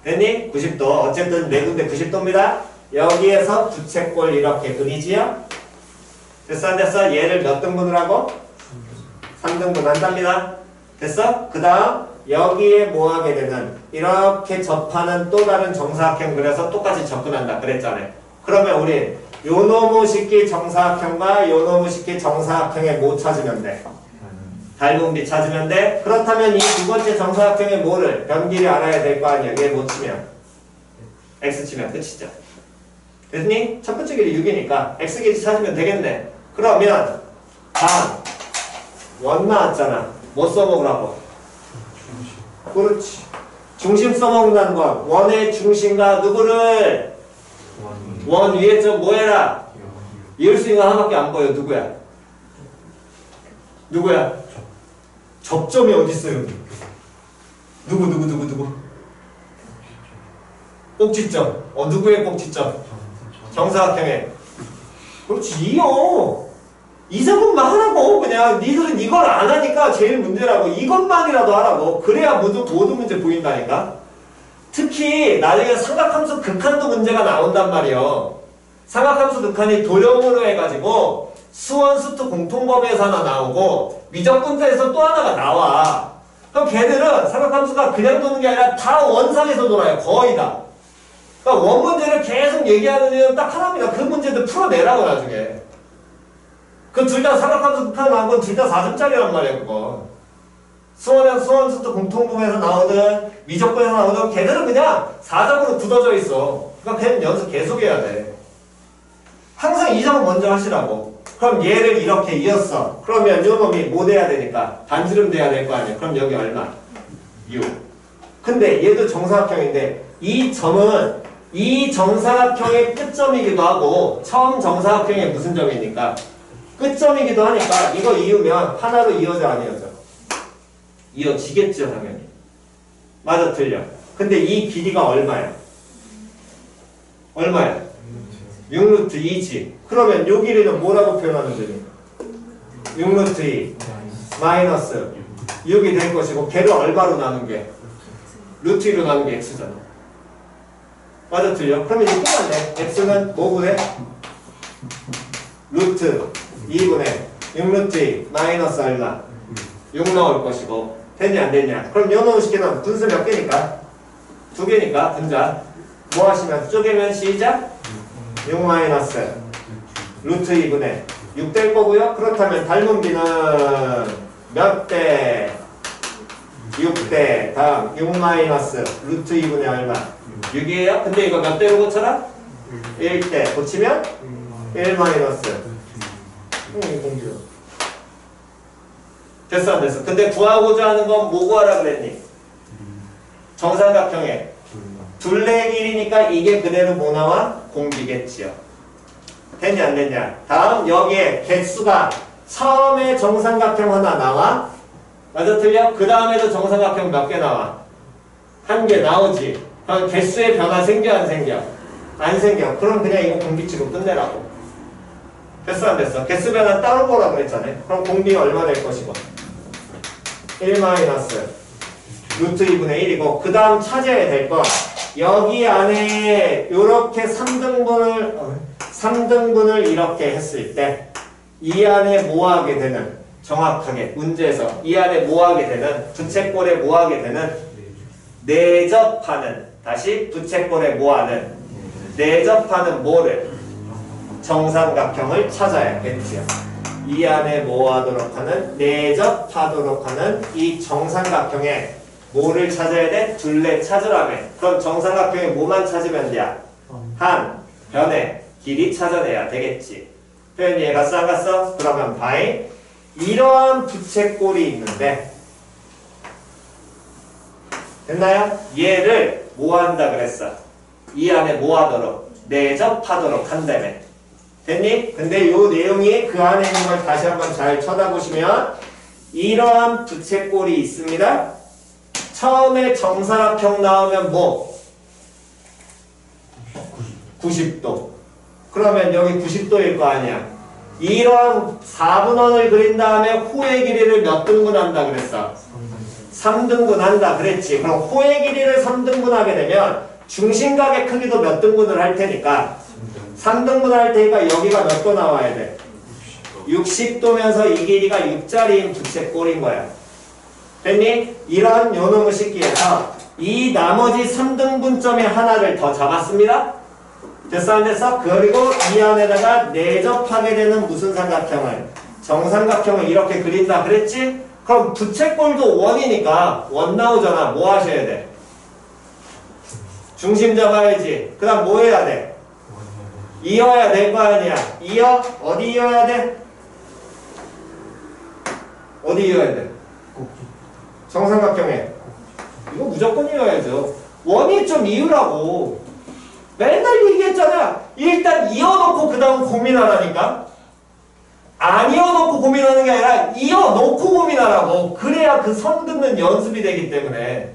됐니? 90도. 어쨌든 네 군데 90도입니다. 여기에서 부채꼴 이렇게 그리지요? 됐어 안 됐어? 얘를 몇 등분을 하고? 3등분 한답니다. 됐어? 그 다음 여기에 뭐 하게 되는 이렇게 접하는 또 다른 정사각형 그래서 똑같이 접근한다 그랬잖아요. 그러면 우리 요놈의 식기 정사각형과 요놈의 식기 정사각형에 뭐 찾으면 돼? 닮은비 찾으면 돼? 그렇다면 이 두 번째 정사각형의 뭐를 변기를 알아야 될 거 아니야? 얘 뭐 치면? x 치면 끝이죠. 됐니? 첫 번째 길이 6이니까 x 길이 찾으면 되겠네. 그러면 다음 원 나왔잖아. 뭐 써먹으라고? 그렇지. 중심 써먹는다는 건 원의 중심과 누구를 원 위에 저 뭐해라? 이을 수 있는 거 하나밖에 안 보여. 누구야? 누구야? 접점이 어디 있어요? 누구 누구 누구 누구? 꼭지점. 어 누구의 꼭지점? 정사각형의. 그렇지 이요. 이 부분만 하라고 그냥 니들은 이걸 안 하니까 제일 문제라고 이것만이라도 하라고 그래야 모든 모든 문제 보인다니까. 특히 나중에 삼각함수 극한도 문제가 나온단 말이요. 삼각함수 극한이 도형으로 해가지고 수원 수투 공통범위에서 하나 나오고 미적분자에서 또 하나가 나와. 그럼 걔들은 삼각함수가 그냥 도는 게 아니라 다 원상에서 놀아요. 거의 다. 그러니까 원 문제를 계속 얘기하는 이유는 딱 하나입니다. 그 문제들 풀어내라고 나중에. 그 둘 다 삼각함수 극한 나온 건둘다 4점짜리란 말이야 그거. 수원에 수원수도 공통분에서 나오든 미적분에서 나오든 걔들은 그냥 4점으로 굳어져 있어. 그러니까 걔는 연습 계속해야 돼. 항상 이 점은 먼저 하시라고. 그럼 얘를 이렇게 이었어. 그러면 요 놈이 뭐 돼야 되니까? 반지름 돼야 될 거 아니야. 그럼 여기 얼마? 6. 근데 얘도 정사각형인데 이 점은 이 정사각형의 끝점이기도 하고 처음 정사각형의 무슨 점이니까? 끝점이기도 하니까 이거 이으면 하나로 이어져 안 이어져? 이어지겠죠 당연히. 맞아 틀려. 근데 이 길이가 얼마야? 얼마야? 6루트 2지. 그러면 요 길이는 뭐라고 표현하면 되니? 6루트 2 마이너스 6이 될 것이고 걔를 얼마로 나눈 게? 루트 2로 나눈 게 x잖아. 맞아 틀려? 그러면 이거 똑같네. x는 뭐분의? 루트 2분의 6루트 2 마이너스 얼마? 6 나올 것이고 됐냐 안 됐냐 그럼 요 놈의 식기는 분수 몇 개니까 두 개니까 분자 뭐 하시면 쪼개면 시작 6 마이너스 루트 2분의 6 될 거고요 그렇다면 닮은 비는 몇 대? 6대 다음 6 마이너스 루트 2분의 얼마? 6이에요? 근데 이거 몇 대로 고쳐라? 1대 고치면 1 마이너스 음, 공주 됐어 안 됐어 근데 구하고자 하는 건 뭐 구하라 그랬니? 정삼각형의 둘레 길이니까 이게 그대로 뭐 나와? 공비겠지요 됐냐 안 됐냐 다음 여기에 개수가 처음에 정삼각형 하나 나와 맞아 틀려? 그 다음에도 정삼각형 몇 개 나와? 한 개 나오지 그럼 개수의 변화 생겨 안 생겨? 안 생겨 그럼 그냥 이거 공비치고 끝내라고 됐어 안 됐어? 개수 변화 따로 보라 그랬잖아요. 그럼 공비가 얼마 될 것이고? 1 마이너스 루트 2분의 1이고 그 다음 찾아야 될 건 여기 안에 이렇게 3등분을 3등분을 이렇게 했을 때 이 안에 뭐 하게 되는? 정확하게 문제에서 이 안에 뭐 하게 되는? 부채꼴에 뭐 하게 되는? 내접하는. 다시 부채꼴에 뭐 하는? 내접하는 뭐를 정삼각형을 찾아야겠지요. 이 안에 뭐 하도록 하는 내접하도록 하는 이 정삼각형에 뭐를 찾아야 돼? 둘레 찾으라면 그럼 정삼각형에 뭐만 찾으면 돼? 한 변의 길이 찾아내야 되겠지. 표현 이해 갔어 안 갔어? 그러면 바이 이러한 부채꼴이 있는데 됐나요? 얘를 뭐 한다 그랬어? 이 안에 뭐 하도록? 내접하도록 한다며 됐니? 근데 요 내용이 그 안에 있는 걸 다시 한번 잘 쳐다보시면 이러한 부채꼴이 있습니다. 처음에 정사각형 나오면 뭐? 90도. 그러면 여기 90도일 거 아니야. 이러한 4분원을 그린 다음에 호의 길이를 몇 등분 한다 그랬어? 3등분 한다 그랬지. 그럼 호의 길이를 3등분 하게 되면 중심각의 크기도 몇 등분을 할 테니까 3등분 할 테니까 여기가 몇 도 나와야 돼? 60도면서 이 길이가 6자리인 부채꼴인 거야. 됐니? 이런 요놈의 식기에서 이 나머지 3등분점의 하나를 더 잡았습니다. 됐어 안 됐어? 그리고 이 안에다가 내접하게 되는 무슨 삼각형을 정삼각형을 이렇게 그린다 그랬지? 그럼 부채꼴도 원이니까 원 나오잖아. 뭐 하셔야 돼? 중심 잡아야지. 그 다음 뭐 해야 돼? 이어야 될 거 아니야. 이어? 어디 이어야 돼? 어디 이어야 돼? 정삼각형에. 이거 무조건 이어야죠. 원이 좀 이으라고. 맨날 얘기했잖아. 일단 이어놓고 그 다음 고민하라니까. 안 이어놓고 고민하는 게 아니라 이어놓고 고민하라고. 그래야 그선 긋는 연습이 되기 때문에.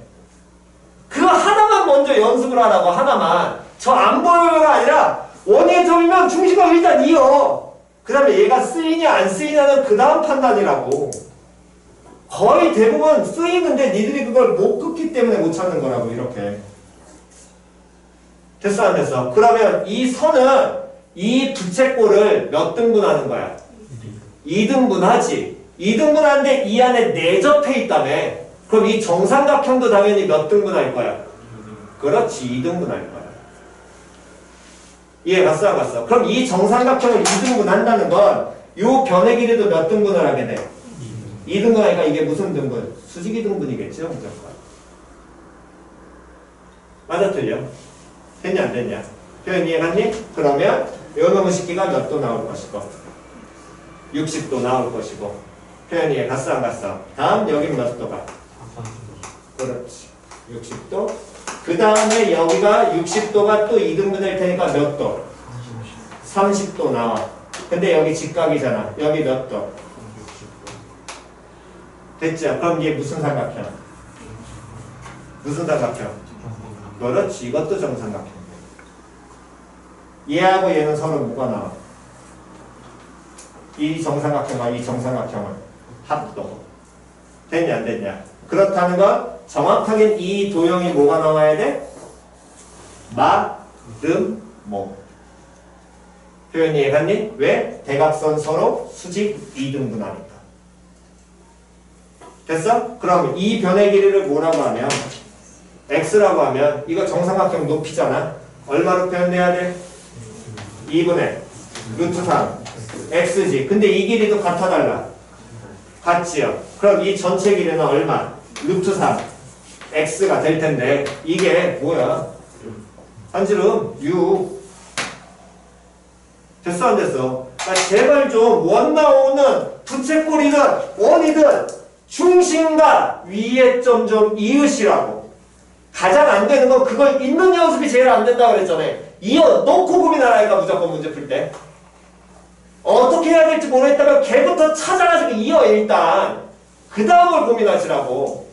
그 하나만 먼저 연습을 하라고 하나만. 저 안 보여요가 아니라 원의 점이면 중심을 일단 이어. 그 다음에 얘가 쓰이냐 안 쓰이냐는 그 다음 판단이라고. 거의 대부분 쓰이는데 니들이 그걸 못 긋기 때문에 못 찾는 거라고 이렇게. 됐어 안 됐어? 그러면 이 선은 이 부채꼴을 몇 등분하는 거야? 2등분 하지. 2등분 하는데 이 안에 내접해 있다며. 그럼 이 정삼각형도 당연히 몇 등분 할 거야? 그렇지. 2등분 할 거야. 이해 갔어 안 갔어? 그럼 이 정삼각형을 2등분 한다는 건 이 변의 길이도 몇 등분을 하게 돼? 2등분 하니까 이게 무슨 등분? 수직이 등분이겠죠 무조건. 맞아 틀려? 됐냐 안 됐냐? 표현 이해갔니? 그러면 요놈의 식기가 몇 도 나올 것이고 60도 나올 것이고 표현 이해 갔어 안 갔어? 다음 여긴 몇 도가? 그렇지 60도 그 다음에 여기가 60도가 또 2등분 될 테니까 몇 도? 30도 나와 근데 여기 직각이잖아 여기 몇 도? 됐죠? 그럼 이게 무슨 삼각형? 무슨 삼각형? 그렇지 이것도 정삼각형 얘하고 얘는 서로 뭐가 나와? 이 정삼각형과 이 정삼각형은 합도 됐냐 안 됐냐 그렇다는 건 정확하게 이 도형이 뭐가 나와야 돼? 마, 름, 모 표현 이해갔니? 왜? 대각선 서로 수직 2등분하니까 됐어? 그럼 이 변의 길이를 뭐라고 하면 x라고 하면 이거 정삼각형 높이잖아. 얼마로 표현해야 돼? 2분의 루트 3 x지. 근데 이 길이도 같아 달라. 같지요. 그럼 이 전체 길이는 얼마? 루트 3 x가 될 텐데 이게 뭐야? 한지름 u. 됐어 안 됐어? 아, 제발 좀 원 나오는 부채꼴이든 원이든 중심과 위에 점 좀 이으시라고. 가장 안 되는 건 그걸 있는 연습이 제일 안 된다고 그랬잖아요 이어 놓고 고민하라니까 무조건 문제 풀 때. 어떻게 해야 될지 모르겠다면 걔부터 찾아가지고 이어 일단. 그 다음을 고민하시라고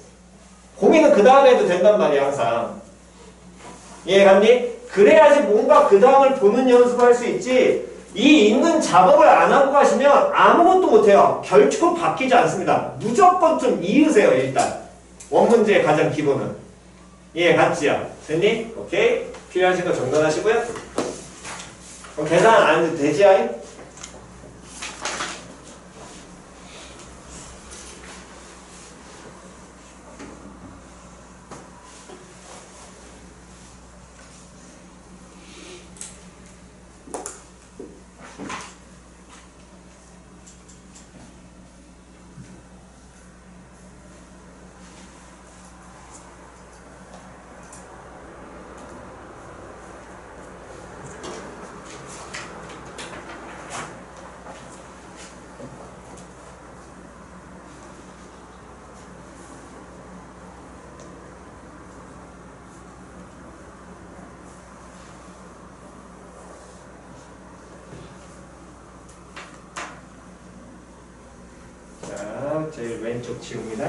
고민은 그 다음에 해도 된단 말이야 항상 이해갔니? 그래야지 뭔가 그 다음을 보는 연습을 할 수 있지 이 있는 작업을 안 하고 가시면 아무것도 못해요 결코 바뀌지 않습니다 무조건 좀 이으세요 일단 원문제의 가장 기본은 이해갔지요? 됐니? 오케이 필요하신 거 정돈하시고요 계산 안 해도 되지 아이? 자, 제일 왼쪽 치웁니다.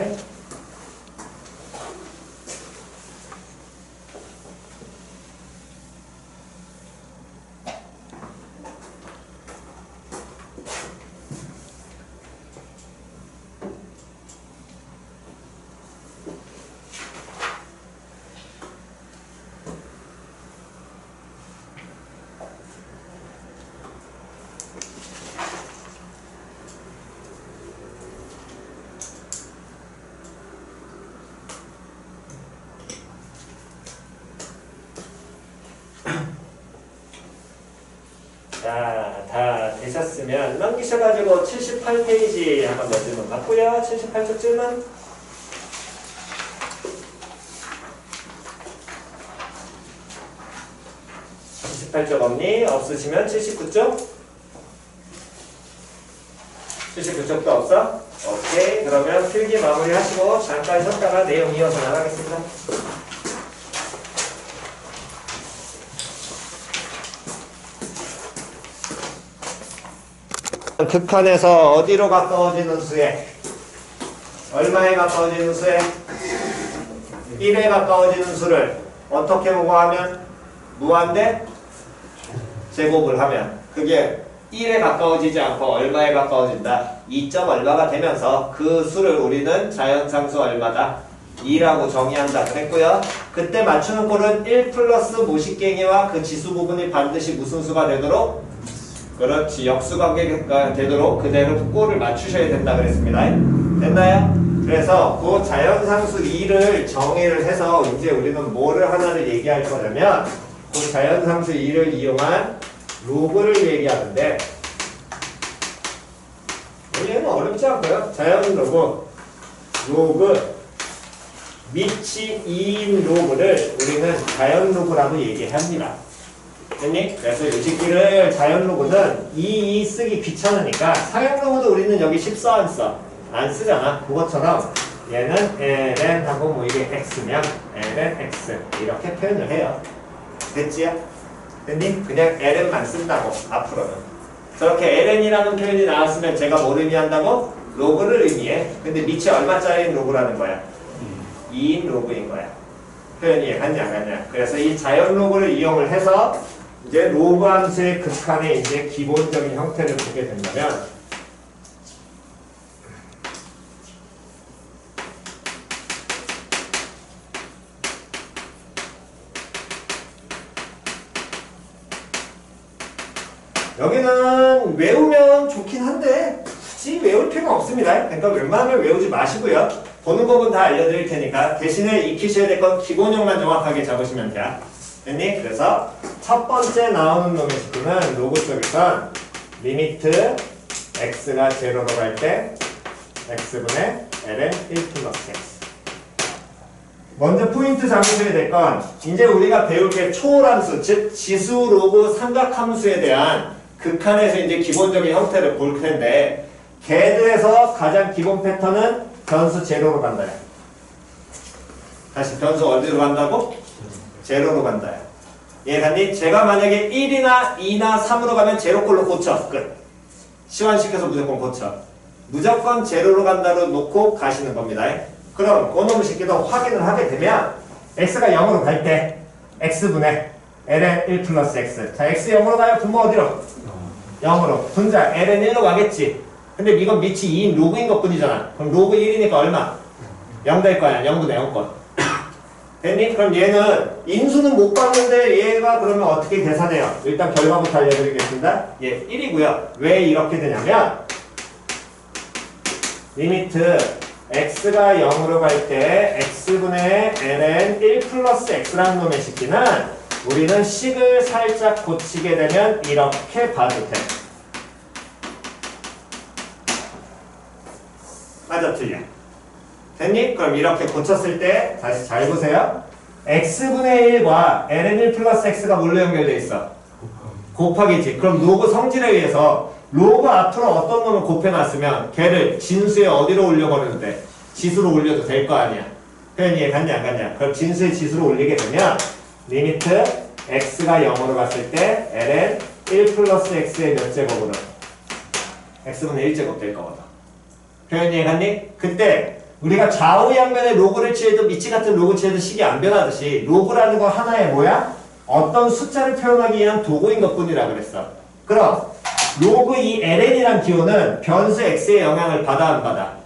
자, 다 넘기셔가지고 78페이지 한번 더 질문 받고요. 78쪽 질문. (78쪽) 없니? 없으시면 79쪽 79쪽도 없어? 오케이 그러면 필기 마무리 하시고 잠깐 쉬었다가 내용 이어서 나가겠습니다 극한에서 어디로 가까워지는 수에? 얼마에 가까워지는 수에? 1에 가까워지는 수를 어떻게 보고하면? 무한대 제곱을 하면 그게 1에 가까워지지 않고 얼마에 가까워진다? 2점 얼마가 되면서 그 수를 우리는 자연상수 얼마다? 2라고 정의한다 그랬고요. 그때 맞추는 꼴은 1 플러스 모식갱이와 그 지수 부분이 반드시 무슨 수가 되도록 그렇지 역수관계가 되도록 그대로 꼴을 맞추셔야 된다 그랬습니다. 됐나요? 그래서 그 자연상수 e를 정의를 해서 이제 우리는 뭐를 하나를 얘기할 거냐면 그 자연상수 e를 이용한 로그를 얘기하는데 얘는 어렵지 않고요. 자연 로그 로그 밑이 e인 로그를 우리는 자연 로그라고 얘기합니다 됐니? 그래서 이 식기를 자연 로고는 이, 이 쓰기 귀찮으니까 사용 로고도 우리는 여기 14안 써. 안 쓰잖아. 그것처럼 얘는 ln 하고 뭐 이게 x면 ln x 이렇게 표현을 해요. 됐지요? 됐니? 그냥 ln만 쓴다고 앞으로는. 저렇게 ln이라는 표현이 나왔으면 제가 뭘 의미한다고? 로그를 의미해. 근데 밑에 얼마짜리 로그라는 거야? 2인 로그인 거야. 표현이 갔냐 안 갔냐. 그래서 이 자연 로그를 이용을 해서 이제 함수의 극한의 이제 기본적인 형태를 보게 된다면 여기는 외우면 좋긴 한데 굳이 외울 필요는 없습니다. 그러니까 웬만하면 외우지 마시고요. 보는 법은 다 알려드릴 테니까 대신에 익히셔야 될 건 기본형만 정확하게 잡으시면 돼요. 됐니? 그래서 첫 번째 나오는 놈의 식구는 로그 쪽에선 limit x가 제로로 갈 때 x분의 ln 1 플러스 x 먼저 포인트 잡으셔야 될 건 이제 우리가 배울 게 초월함수 즉 지수 로그 삼각함수에 대한 극한에서 이제 기본적인 형태를 볼 텐데 개드에서 가장 기본 패턴은 변수 제로로 간다요. 다시 변수 어디로 간다고? 제로로 간다요. 예가니 제가 만약에 1이나 2나 3으로 가면 제로꼴로 고쳐 끝. 시환시켜서 무조건 고쳐. 무조건 제로로 간다로 놓고 가시는 겁니다. 그럼 그놈의 식기도 확인을 하게 되면 x가 0으로 갈 때 x분의 ln 1 플러스 x 자 x 0으로 가요 분모 어디로? 0으로 분자 ln 1로 가겠지 근데 이건 밑이 e인 로그인 것 뿐이잖아 그럼 로그 1이니까 얼마? 0 될거 아니야 0분의 0꼴 됐니? 그럼 얘는 인수는 못 봤는데 얘가 그러면 어떻게 계산해요? 일단 결과부터 알려드리겠습니다 얘 1이고요 왜 이렇게 되냐면 limit x가 0으로 갈 때 x분의 ln 1 플러스 x라는 놈의 식기는 우리는 식을 살짝 고치게 되면 이렇게 봐도 돼. 맞아 틀려. 됐니? 그럼 이렇게 고쳤을 때 다시 잘 보세요. x분의 1과 ln 1 플러스 x가 뭘로 연결돼 있어? 곱하기지. 그럼 로그 성질에 의해서 로그 앞으로 어떤 놈을 곱해놨으면 걔를 진수에 어디로 올려버려도 돼? 지수로 올려도 될 거 아니야. 표현이 이해 갔냐 안 갔냐? 그럼 진수의 지수로 올리게 되면 limit x가 0으로 갔을 때 ln 1 플러스 x의 몇 제곱으로? x분의 1제곱 될 거거든. 표현이 이해 갔니? 그때 우리가 좌우 양면에 로그를 취해도 밑이 같은 로그 취해도 식이 안 변하듯이 로그라는 거 하나의 뭐야? 어떤 숫자를 표현하기 위한 도구인 것 뿐이라 그랬어. 그럼 로그 이 ln이란 기호는 변수 x의 영향을 받아 안 받아?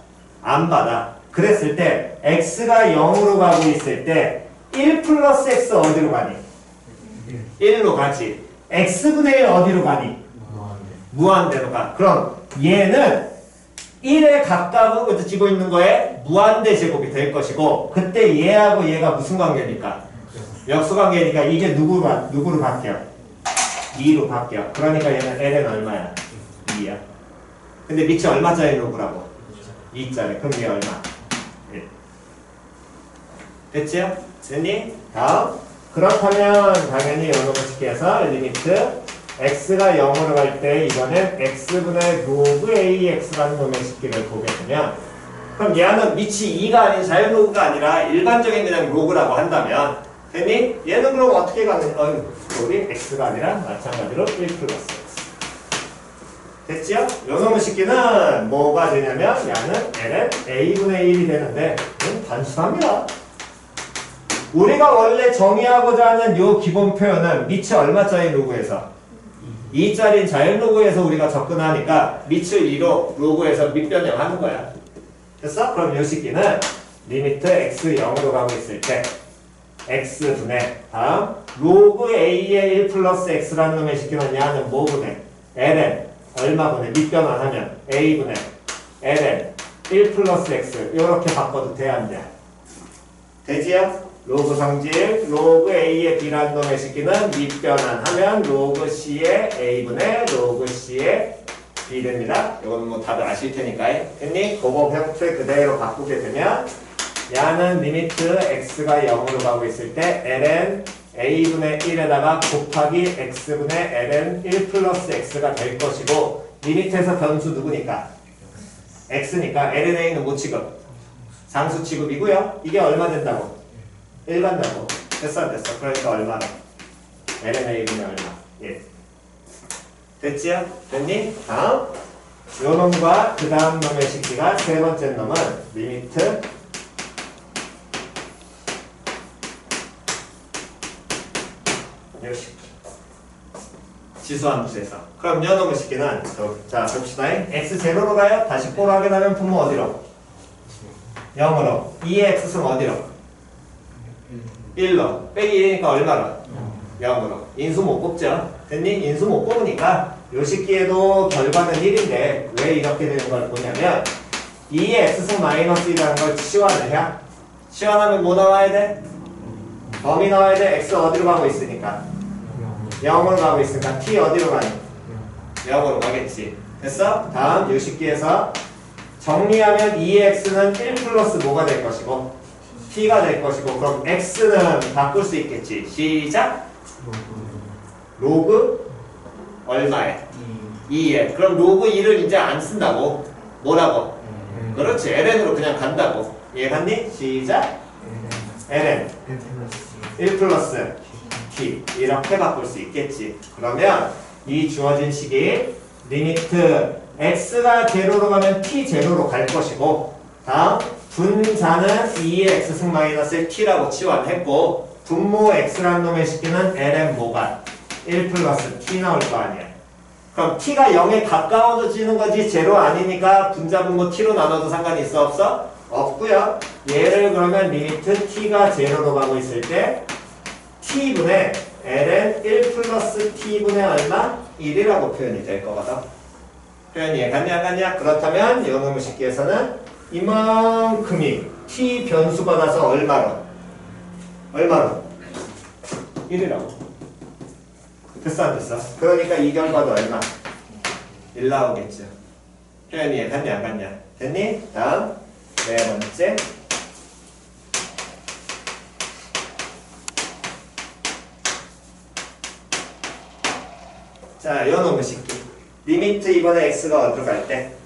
안 받아. 그랬을 때 x가 0으로 가고 있을 때 1 플러스 x 어디로 가니? 1로 가지. x분의 1 어디로 가니? 무한대로 가. 그럼 얘는 1에 가까워지고 있는 거에 무한대 제곱이 될 것이고 그때 얘하고 얘가 무슨 관계니까? 역수관계니까 이게 누구로, 누구로 바뀌어? 2로 바뀌어. 그러니까 얘는 ln 얼마야? e야. 근데 밑이 얼마짜리 로그라고? e짜리. 그럼 얘 얼마? 1. 됐지요? 됐니? 다음. 그렇다면 당연히 요놈을 시켜서 limit x가 0으로 갈 때 이거는 x분의 로그 ax라는 놈의 식기를 보게 되면 그럼 얘는 밑이 e가 아닌 자연로그가 아니라 일반적인 그냥 로그라고 한다면 됐니? 얘는 그럼 어떻게 가느냐? 어, 우리 x가 아니라 마찬가지로 1 플러스. 됐지요? 요놈의 식기는 뭐가 되냐면 얘는 ln a분의 1이 되는데 단순합니다. 우리가 원래 정의하고자 하는 요 기본 표현은 밑이 얼마짜리 로그에서 e짜리인 자연 로그에서 우리가 접근하니까 밑을 e로 로그에서 밑변형 하는 거야. 됐어? 그럼 요 식기는 limit x 0으로 가고 있을 때 x분의 다음 로그 a의 1 플러스 x라는 놈의 식기는 야는 뭐분의 ln 얼마분의 밑변환하면 a분의 ln 1 플러스 x 이렇게 바꿔도 돼 안 돼? 되지요? 로그 성질 로그 a의 놈의 식기는 밑변환 하면 로그 c의 a분의 로그 c의 b 됩니다. 이거는 뭐 다들 아실 테니까 됐니? 그거 형태 그대로 바꾸게 되면 야는 limit x가 0으로 가고 있을 때 ln a분의 1에다가 곱하기 x분의 ln 1 플러스 x가 될 것이고 limit에서 변수 누구니까? x니까 ln a는 뭐 취급? 상수 취급이고요. 이게 얼마 된다고? 1 간다고. 됐어 안 됐어? 그러니까 얼마나? ln a분의 얼마? 1. 됐지요? 됐니? 다음 요 놈과 그 다음 놈의 식기가 세 번째 놈은 limit 요 식기 지수함수에서 그럼 요 놈의 식기는 또, 자 봅시다 x 제로로 가요? 다시 꼬로 하게 되면 분모 어디로? 0으로 e의 x승 어디로? 1로 빼기 1이니까 얼마로? 0으로 인수 못 뽑죠 됐니? 인수 못 뽑으니까 요 식기에도 결과는 1인데 왜 이렇게 되는 걸 보냐면 2의 x승 마이너스 1이라는 걸 치환을 해. 치환하면 뭐 나와야 돼? 범위 나와야 돼. x 어디로 가고 있으니까. 0으로 가고 있으니까 t 어디로 가니? 0으로 가겠지. 됐어? 다음 요 식기에서 정리하면 2x는 1 플러스 뭐가 될 것이고 t가 될 것이고 그럼 x는 바꿀 수 있겠지. 시작. 로그 얼마에? e의. 그럼 로그 e를 이제 안 쓴다고. 뭐라고? 그렇지. ln으로 그냥 간다고. 이해갔니? 시작. ln 1 플러스 t 이렇게 바꿀 수 있겠지. 그러면 이 주어진 식이 limit x가 제로로 가면 t 제로로 갈 것이고 다음 분자는 e의 x승 마이너스 t라고 치환했고 분모 x라는 놈의 식기는 ln 뭐가 1 플러스 t 나올 거 아니야. 그럼 t가 0에 가까워지는 거지 제로 아니니까 분자 분모 t로 나눠도 상관이 있어 없어? 없고요. 얘를 그러면 limit t가 제로로 가고 있을 때 t분의 ln 1 플러스 t분의 얼마? 1이라고 표현이 될 거거든. 표현이 안 갔냐? 그렇다면 요놈의 식기에서는 이만큼이 t 변수 받아서 얼마로? 얼마로? 1이라고. 됐어 안 됐어? 그러니까 이 결과도 얼마? 1 나오겠죠. 표현이 이해갔냐 안 갔냐? 됐니? 다음 네 번째 자, 요놈의 식기. limit 이번에 x가 어디로 갈 때?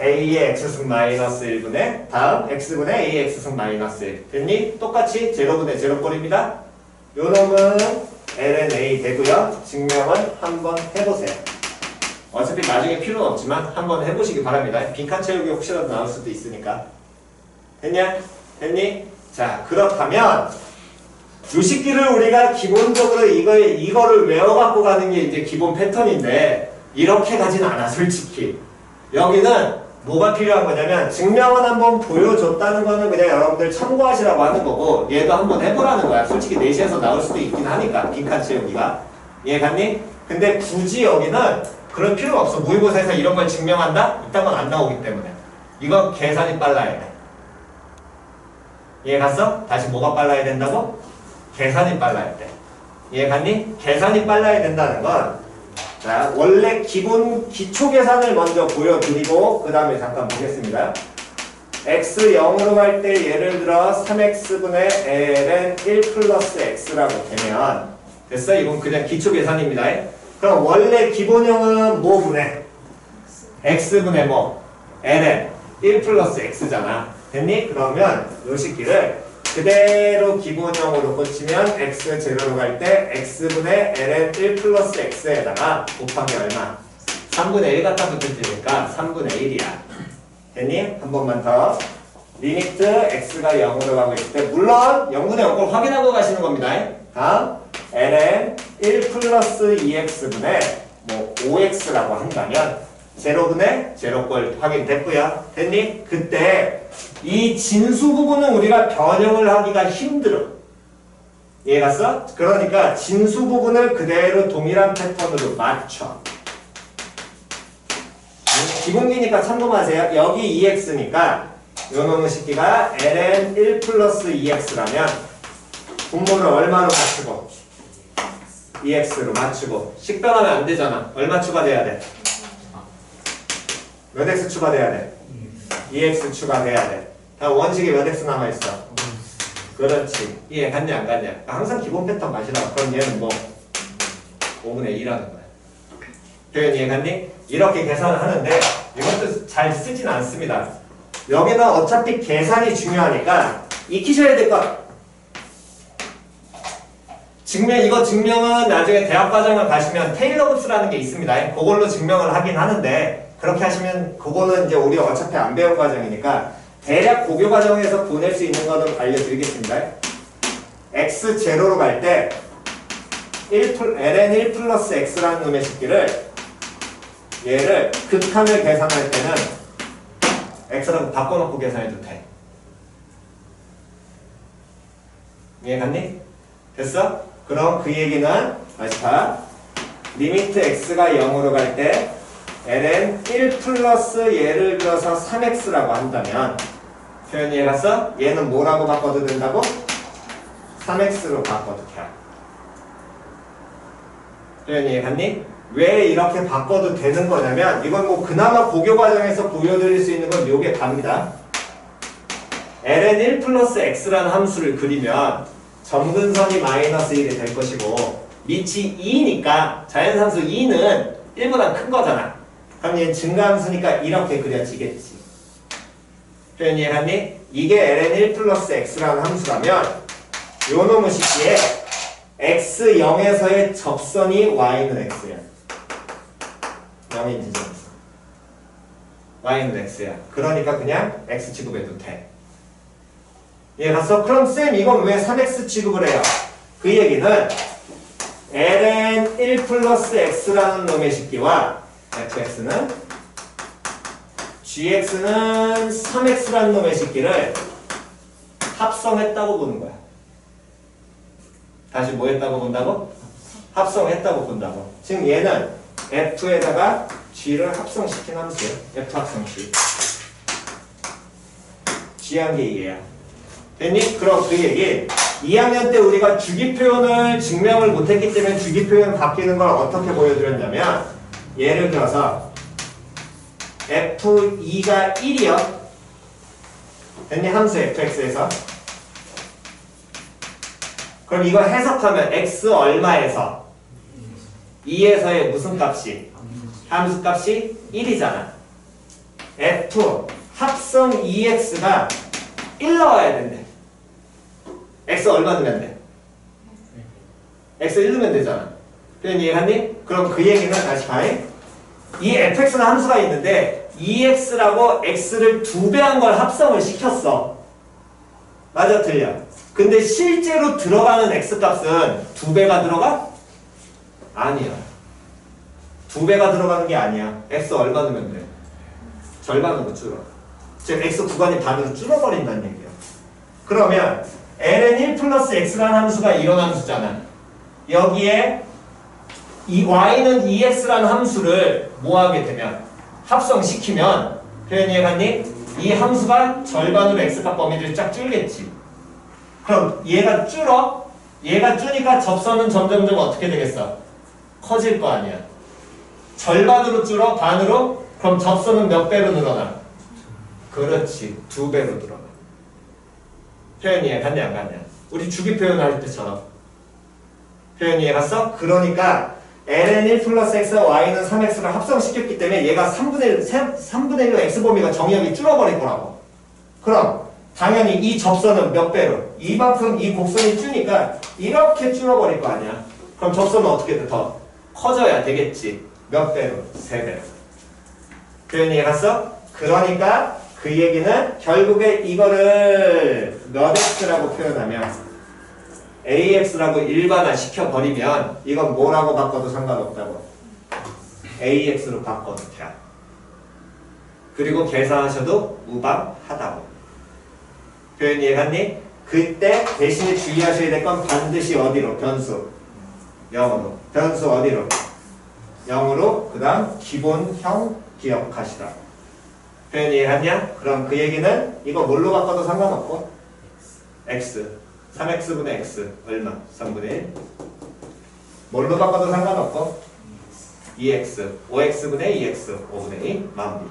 A의 x승 마이너스 1분의 다음 x분의 a의 x승 마이너스 1 됐니? 똑같이 제로분의 제로꼴입니다. 요 놈은 ln a 되고요. 증명은 한번 해보세요. 어차피 나중에 필요는 없지만 한번 해보시기 바랍니다. 빈칸 채우기 혹시라도 나올 수도 있으니까. 됐냐? 됐니? 자, 그렇다면 주식기를 우리가 기본적으로 이거, 이거를 외워갖고 가는 게 이제 기본 패턴인데 이렇게 가진 않아 솔직히 여기는 뭐가 필요한 거냐면 증명은 한번 보여줬다는 거는 그냥 여러분들 참고하시라고 하는 거고 얘도 한번 해보라는 거야 솔직히 4시에서 나올 수도 있긴 하니까 빈칸 채우기가 이해갔니? 근데 굳이 여기는 그런 필요가 없어 모의고사에서 이런 걸 증명한다? 이딴 건 안 나오기 때문에 이건 계산이 빨라야 돼 이해갔어? 다시 뭐가 빨라야 된다고? 계산이 빨라야 돼. 이해갔니? 계산이 빨라야 된다는 건 자, 원래 기본 기초 계산을 먼저 보여드리고 그 다음에 잠깐 보겠습니다. x 0으로 갈 때 예를 들어 3x분의 ln 1 플러스 x라고 되면 됐어? 이건 그냥 기초 계산입니다. 그럼 원래 기본형은 뭐 분의? x분의 뭐? ln 1 플러스 x잖아. 됐니? 그러면 요 식기를 그대로 기본형으로 고치면 x 제로로 갈 때 x분의 ln 1 플러스 x에다가 곱하기 얼마? 3분의 1 갖다 붙을 테니까 3분의 1이야. 됐니? 한 번만 더. limit x가 0으로 가고 있을 때 물론 0분의 0꼴 확인하고 가시는 겁니다. 다음 ln 1 플러스 2x분의 뭐 5x라고 한다면 제로분의 제로꼴 확인됐고요. 됐니? 그때 이 진수 부분은 우리가 변형을 하기가 힘들어. 이해갔어? 그러니까 진수 부분을 그대로 동일한 패턴으로 맞춰. 기본기니까 참고하세요. 여기 2x니까 요놈의 식기가 ln 1 플러스 2x라면 분모를 얼마로 맞추고 2x로 맞추고 식변하면 안 되잖아. 얼마 추가돼야 돼? 몇 x 추가돼야 돼? 2x 추가돼야 돼. 다음 원식이 몇 x 남아있어? 그렇지. 이해 갔냐 안 갔냐? 그러니까 항상 기본 패턴 마시라고. 그럼 얘는 뭐 5분의 2라는 거야. 표현 이해 갔니? 이렇게 계산을 하는데 이것도 잘 쓰진 않습니다. 여기는 어차피 계산이 중요하니까 익히셔야 될 것. 증명 이거 증명은 나중에 대학 과정을 가시면 테일러급수라는 게 있습니다. 그걸로 증명을 하긴 하는데 그렇게 하시면 그거는 이제 우리 어차피 안 배운 과정이니까 대략 고교 과정에서 보낼 수 있는 거는 알려드리겠습니다. x 제로로 갈때1 ln 1 플러스 x라는 놈의 식기를 얘를 극한을 계산할 때는 x라고 바꿔놓고 계산해도 돼. 이해갔니? 됐어? 그럼 그 얘기는 다시 봐. limit x가 0으로 갈때 ln 1 플러스 예를 들어서 3x라고 한다면 표현 이해갔어? 얘는 뭐라고 바꿔도 된다고? 3x로 바꿔도 돼. 표현 이해갔니? 왜 이렇게 바꿔도 되는 거냐면 이건 뭐 그나마 고교 과정에서 보여드릴 수 있는 건 요게 답니다. ln 1 플러스 x라는 함수를 그리면 점근선이 마이너스 1이 될 것이고 밑이 2니까 자연산수 2는 1보다 큰 거잖아. 그럼 얘는 증가함수니까 이렇게 그려지겠지. 표현 이해갔니? 이게 ln 1 플러스 x라는 함수라면 요 놈의 식기에 x0에서의 접선이 y는 x야. 0인지 접선. y는 x야. 그러니까 그냥 x 취급해도 돼. 예, 갔어? 그럼 쌤 이건 왜 3x 취급을 해요? 그 얘기는 ln 1 플러스 x라는 놈의 식기와 fx는 gx는 3x라는 놈의 식기를 합성했다고 보는 거야. 다시 뭐 했다고 본다고? 합성했다고 본다고. 지금 얘는 f에다가 g를 합성시킨 함수예요. f 합성식. g한 게 이게야. 됐니? 그럼 그 얘기 2학년 때 우리가 주기 표현을 증명을 못했기 때문에 주기 표현 바뀌는 걸 어떻게 보여드렸냐면 예를 들어서 f2가 1이요 됐니? 함수 fx에서 그럼 이거 해석하면 x 얼마에서 2에서의 무슨 값이 함수 값이 1이잖아 f 합성 2x가 1 나와야 된대 x 얼마 넣으면 돼? x 1 넣으면 되잖아. 표현 이해갔니? 그럼 그 얘기는 다시 봐이. 이 fx는 함수가 있는데 2x라고 x를 두 배 한 걸 합성을 시켰어. 맞아 틀려. 근데 실제로 들어가는 x값은 두 배가 들어가? 아니야. 두 배가 들어가는 게 아니야. x 얼마 넣으면 돼? 절반으로 줄어. 즉 x 구간이 반으로 줄어버린다는 얘기야. 그러면 ln 1 플러스 x라는 함수가 이런 함수잖아. 여기에 이 y는 2x라는 함수를 뭐하게 되면 합성시키면 표현 이 해갔니? 이 함수가 절반으로 x값 범위를 쫙 줄겠지. 그럼 얘가 줄어? 얘가 줄니까 접선은 점점점 어떻게 되겠어? 커질 거 아니야. 절반으로 줄어? 반으로? 그럼 접선은 몇 배로 늘어나? 그렇지. 두 배로 늘어나. 표현 이해 갔냐 안 갔냐? 우리 주기 표현할 때처럼 표현 이해 갔어? 그러니까 ln 1 플러스 x와 y는 3x를 합성시켰기 때문에 얘가 3분의 1, 3분의 1로 x 범위가 정의역이 줄어버릴 거라고 그럼 당연히 이 접선은 몇 배로? 이만큼 이 곡선이 주니까 이렇게 줄어버릴 거 아니야 그럼 접선은 어떻게 돼? 더 커져야 되겠지 몇 배로? 3배로 표현 이 해 갔어? 그러니까 그 얘기는 결국에 이거를 몇 x라고 표현하면 ax라고 일반화 시켜버리면 이건 뭐라고 바꿔도 상관없다고 ax로 바꿔도 돼 그리고 계산하셔도 무방하다고 표현 이해갔니? 그때 대신에 주의하셔야 될 건 반드시 어디로? 변수 0으로 변수 어디로? 0으로 그 다음 기본형 기억하시라 표현 이해갔냐? 그럼 그 얘기는 이거 뭘로 바꿔도 상관없고 x 3x분의 x 얼마? 3분의 1 뭘로 바꿔도 상관없고 2x 5x분의 2x 5분의 2 마음비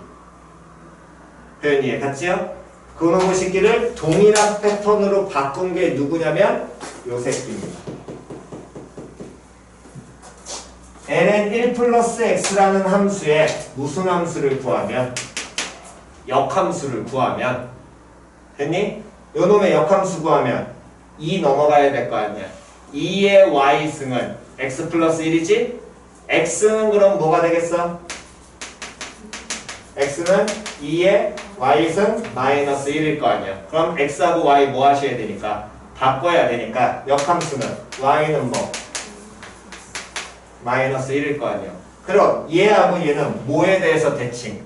표현 이해 갔지요? 그놈의 식기를 동일한 패턴으로 바꾼 게 누구냐면 요 새끼입니다 n은 1 플러스 x라는 함수에 무슨 함수를 구하면 역함수를 구하면 됐니? 요놈의 역함수 구하면 2 넘어가야 될 거 아니야 2의 y승은 x 플러스 1이지? x는 그럼 뭐가 되겠어? x는 2의 y승 마이너스 1일 거 아니야 그럼 x하고 y 뭐 하셔야 되니까 바꿔야 되니까 역함수는 y는 뭐? 마이너스 1일 거 아니야 그럼 얘하고 얘는 뭐에 대해서 대칭?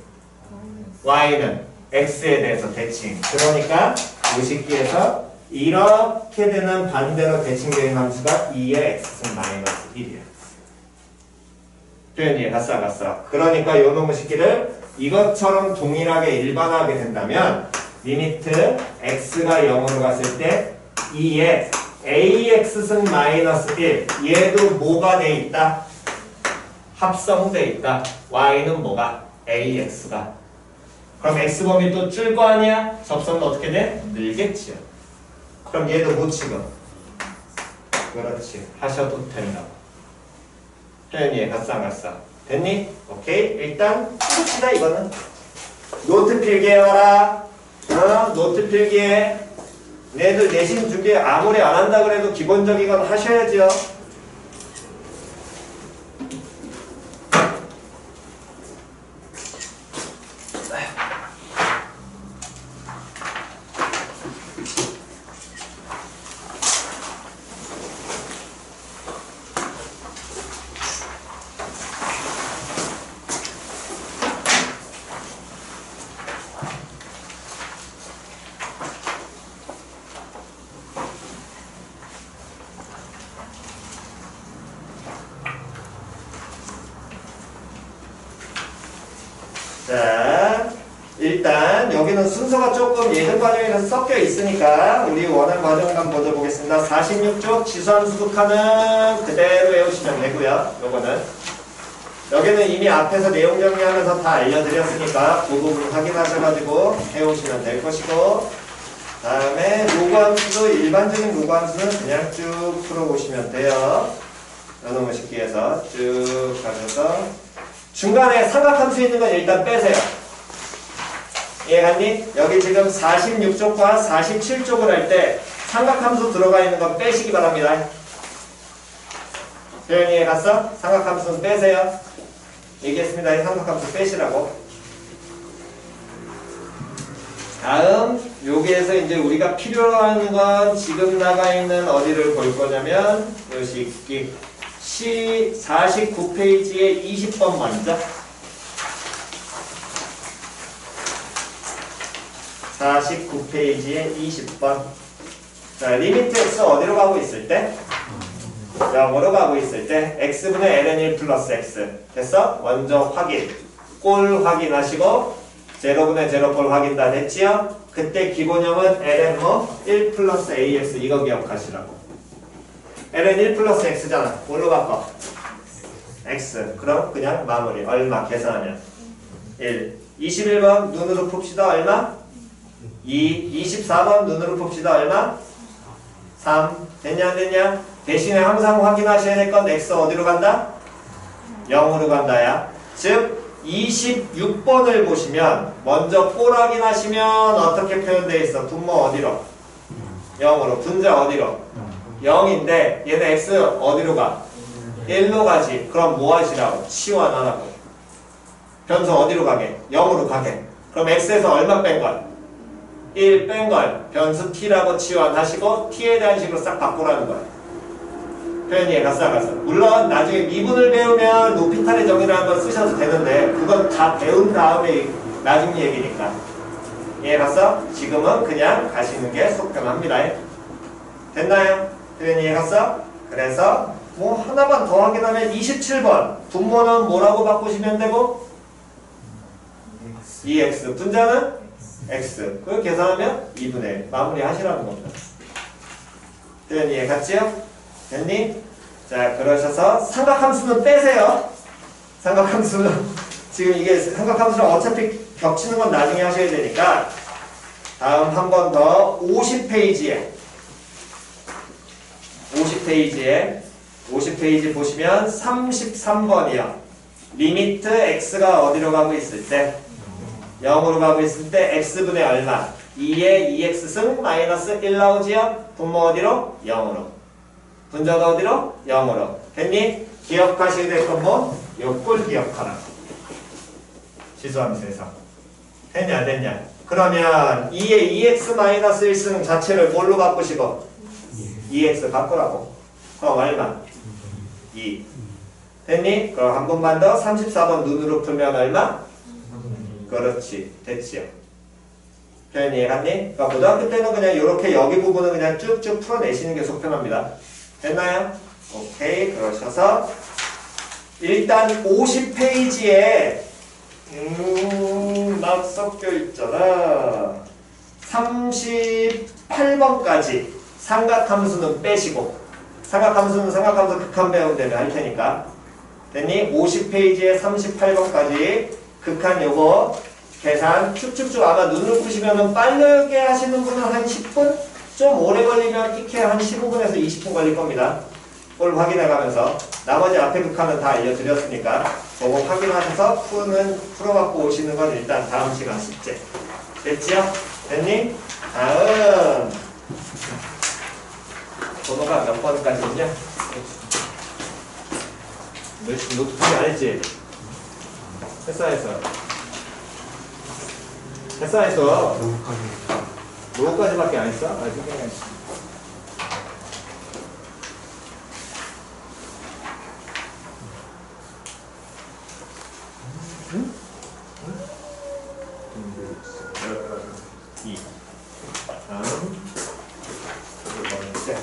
y는 x에 대해서 대칭. 그러니까 의식기에서 이렇게 되는 반대로 대칭되는 함수가 2의 x승 마이너스 1이야. 표현 이해 갔어 안 갔어? 그러니까 요 놈의 식기를 이것처럼 동일하게 일반화하게 된다면 리미트 x가 0으로 갔을 때 2에 ax승 마이너스 1 얘도 뭐가 돼 있다? 합성돼 있다. y는 뭐가? ax가 그럼 x범위 또 줄 거 아니야? 접선은 어떻게 돼? 늘겠지요. 그럼 얘도 못 지금. 그렇지. 하셔도 된다고. 표현이 갔어? 됐니? 오케이. 일단 해봅시다 이거는. 노트 필기해와라. 어? 노트 필기해. 내들 내신 준비 아무리 안 한다 그래도 기본적인 건 하셔야죠. 자, 일단 여기는 순서가 조금 예전 과정이라서 섞여 있으니까 우리 원하는 과정을 한번 먼저 보겠습니다. 46쪽 지수함 수극하는 그대로 외우시면 되고요. 요거는 여기는 이미 앞에서 내용 정리하면서 다 알려드렸으니까 그 부분 확인하셔가지고 해오시면 될 것이고 다음에 로그함수도 일반적인 로그함수는 그냥 쭉 풀어보시면 돼요. 요놈의 식기에서 쭉 가셔서 중간에 삼각함수 있는 건 일단 빼세요. 이해갔니? 여기 지금 46쪽과 47쪽을 할 때 삼각함수 들어가 있는 건 빼시기 바랍니다. 표현이 해갔어? 삼각함수는 빼세요. 얘기했습니다. 이 삼각함수 빼시라고. 다음 여기에서 이제 우리가 하는 건 지금 나가 있는 어디를 볼 거냐면 요 식기 시 49페이지에 20번 먼저 49페이지에 20번 자 limit x 어디로 가고 있을 때 0으로 가고 있을 때 x분의 ln1 플러스 x 됐어? 먼저 확인 꼴 확인하시고 제로분의 제로꼴 확인 다 됐지요? 그때 기본형은 ln 뭐 1 플러스 ax 이거 기억하시라고 ln 1 플러스 x잖아. 뭘로 바꿔? x. 그럼 그냥 마무리. 얼마 계산하면 1. 21번 눈으로 풉시다. 얼마? 2. 24번 눈으로 풉시다. 얼마? 3. 됐냐 안 됐냐? 대신에 항상 확인하셔야 될건 x 어디로 간다? 0으로 간다야. 즉 26번을 보시면 먼저 꼴 확인하시면 어떻게 표현되어 있어? 분모 어디로? 0으로. 분자 어디로? 0인데 얘는 x 어디로 가? 1로 가지. 그럼 뭐 하시라고? 치환하라고. 변수 어디로 가게? 0으로 가게. 그럼 x에서 얼마 뺀 걸? 1 뺀 걸. 변수 t라고 치환하시고 t에 대한 식으로 싹 바꾸라는 거야. 표현이 갔어. 물론 나중에 미분을 배우면 높이탈의 정의를 한번 쓰셔도 되는데 그건 다 배운 다음에 나중 얘기니까. 이해 갔어? 지금은 그냥 가시는 게 속편합니다. 됐나요? 표현 이해갔어? 그래서 뭐 하나만 더 확인하면 27번 분모는 뭐라고 바꾸시면 되고 2x 분자는 x 그걸 계산하면 2분의 1 마무리 하시라는 겁니다 표현 이해 갔지요? 됐니? 자 그러셔서 삼각함수는 빼세요 삼각함수는 지금 이게 삼각함수랑 어차피 겹치는 건 나중에 하셔야 되니까 다음 한 번 더 50페이지에 50페이지에 50페이지 보시면 33번이요. limit x가 어디로 가고 있을 때 0으로 가고 있을 때 x분의 얼마 e의 2x승 마이너스 1 나오지요? 분모 어디로? 0으로 분자가 어디로? 0으로 됐니? 기억하시게 될건 뭐? 요꼴 기억하라 지수함수에서 됐냐 안 됐냐? 그러면 2의 2x 마이너스 1승 자체를 뭘로 바꾸시고 2x 바꾸라고. 그럼 얼마? 2. 됐니? 그럼 한 번만 더 34번 눈으로 풀면 얼마? 그렇지. 됐지요. 표현 이 해갔니? 그러니까 고등학교 때는 그냥 이렇게 여기 부분은 그냥 쭉쭉 풀어내시는 게 속편합니다. 됐나요? 오케이. 그러셔서 일단 50페이지에 음, 막 섞여 있잖아. 38번까지 삼각함수는 빼시고 삼각함수는 삼각함수 극한 배운 대로 할 테니까 됐니? 50페이지에 38번까지 극한 요거 계산 쭉쭉쭉 아마 눈을 부시면은 빠르게 하시는 분은 한 10분? 좀 오래 걸리면 이렇게 한 15분에서 20분 걸릴 겁니다. 그걸 확인해 가면서 나머지 앞에 극한은 다 알려드렸으니까 그거 확인하셔서 푸는 풀어갖고 오시는 건 일단 다음 시간 숙제 됐지요? 됐니? 다음 번호가 몇 번까지 있냐? 너 노트북이 안 했지? 했어 했어 했어 했어 노까지밖에 안 했어? 아직? 번째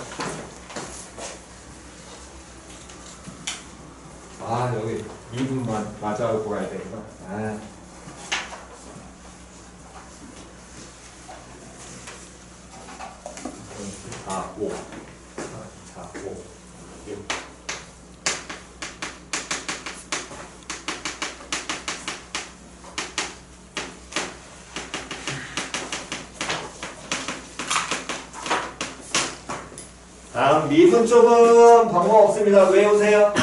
아 여기 2분만 맞아오고 가야 되구나 아. 아, 5 4, 5 6 다음 미분 쪽은 방법 없습니다. 외우세요.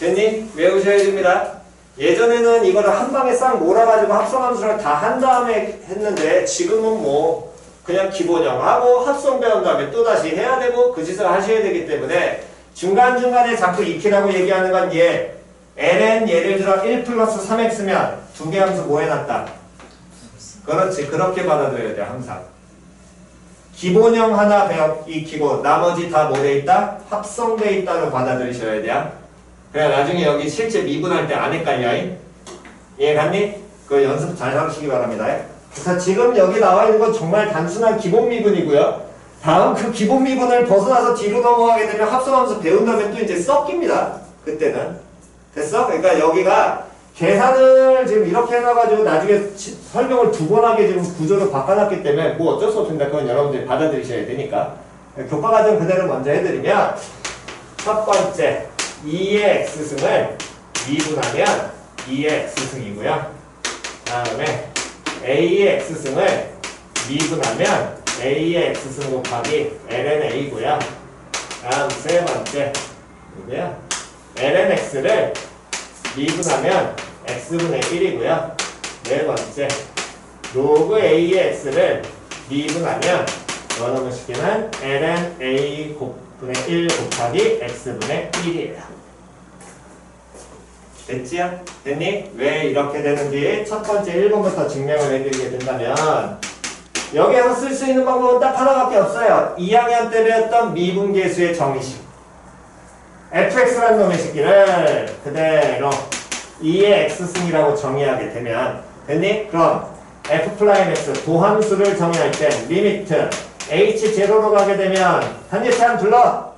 됐니? 외우셔야 됩니다. 예전에는 이거를 한 방에 싹 몰아가지고 합성함수를 다 한 다음에 했는데 지금은 뭐 그냥 기본형 하고 합성 배운 다음에 또다시 해야 되고 그 짓을 하셔야 되기 때문에 중간중간에 자꾸 익히라고 얘기하는 건 얘. ln 예를 들어 1 플러스 3x면 두 개 함수 뭐 해놨다? 그렇지. 그렇게 받아들여야 돼 항상. 기본형 하나 배워 익히고 나머지 다 뭐 돼 있다? 합성돼 있다로 받아들이셔야 돼요. 그래 나중에 여기 실제 미분할 때 안 헷갈려. 잉? 이해 갔니? 그 연습 잘 하시기 바랍니다. 그래서 지금 여기 나와 있는 건 정말 단순한 기본 미분이고요. 다음 그 기본 미분을 벗어나서 뒤로 넘어가게 되면 합성하면서 배운 다음에 또 이제 섞입니다. 그때는. 됐어? 그러니까 여기가 계산을 지금 이렇게 해놔가지고 나중에 지- 설명을 두 번 하게 지금 구조를 바꿔놨기 때문에 뭐 어쩔 수 없습니다. 그건 여러분들이 받아들이셔야 되니까. 교과 과정 그대로 먼저 해드리면 첫 번째 2의 x승을 미분하면 2의 x승이고요. 다음에 a의 x승을 미분하면 a의 x승 곱하기 ln a고요. 다음 세 번째 이게요. ln x를 미분하면 x분의 1이고요. 네 번째 로그 a의 x를 미분하면 시키는 ln a 곱분의 1 곱하기 x분의 1이에요. 됐지요? 됐니? 왜 이렇게 되는지 첫 번째 1번부터 증명을 해드리게 된다면 여기에서 쓸 수 있는 방법은 딱 하나밖에 없어요. 2학년 때 배웠던 미분계수의 정의식 fx라는 놈의 식기를 그대로 e의 x승이라고 정의하게 되면 됐니? 그럼 f prime x 도함수를 정의할 때 limit h 제로로 가게 되면 한예찬 불러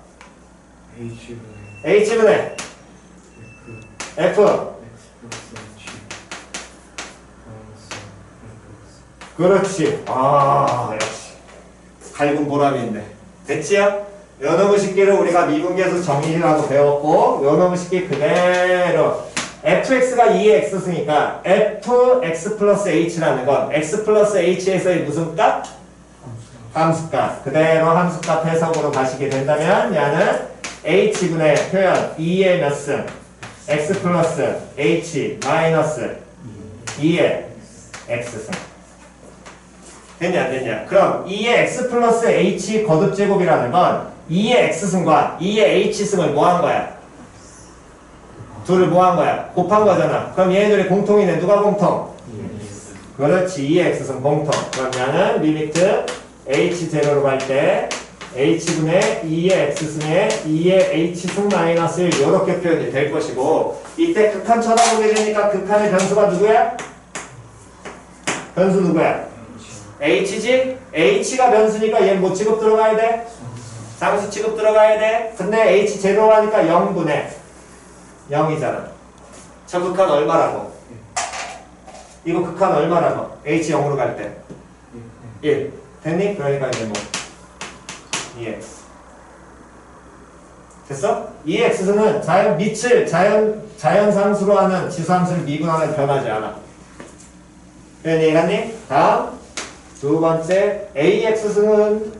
H분의 h분의 F 그렇지 아 역시 갈군 보람이 있네 됐지요? 요놈의 식기를 우리가 미분계수 정의라고 배웠고 요놈의 식기 그대로 fx가 2의 x승이니까 fx 플러스 h라는 건 x 플러스 h에서의 무슨 값? 함수값 그대로 함수값 해석으로 가시게 된다면 얘는 h분의 표현 2의 몇 승? X 플러스 h 마이너스 2의 x승 됐냐 안 됐냐 그럼 2의 x 플러스 h 거듭 제곱이라는 건 2의 x승과 2의 h승을 뭐 한 거야? 둘을 뭐 한 거야? 곱한 거잖아 그럼 얘네들이 공통이네 누가 공통? 그렇지 2의 x승 공통 그럼 얘는 limit h0로 갈때 h분의 2의 x승에 2의 h승 마이너스 1 이렇게 표현이 될 것이고 이때 극한 쳐다보게 되니까 극한의 변수가 누구야? 변수 누구야? h지? h가 변수니까 얘 뭐 취급 들어가야 돼? 상수 취급 들어가야 돼? 근데 h 제로라니까 0분의 0이잖아. 저 극한 얼마라고? 이거 극한 얼마라고? h 0으로 갈 때. 예, 1. 됐니? 그러니까 이제 뭐 2x. 됐어? 2x는 자연 밑을 자연 자연 상수로 하는 지수함수를 미분하면 변하지 않아. 표현 이해갔니? 다음 두 번째 ax는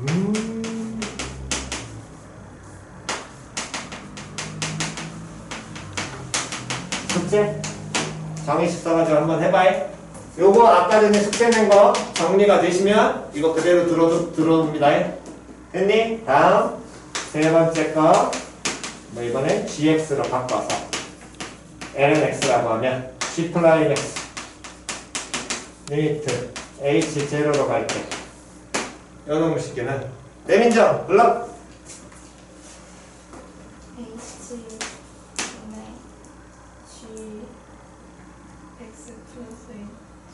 음 숙제 정의식 써가지고 한번 해봐요. 요거 아까 전에 숙제 낸 거 정리가 되시면 이거 그대로 들어 들어옵니다. 됐니? 다음 세 번째 거. 뭐 이번엔 gx로 바꿔서 lnx라고 하면 g 플라임 x 리미트 h 제로로 갈 때. 요놈의 식기는 내민정 블럭 H 분의 G X 플러스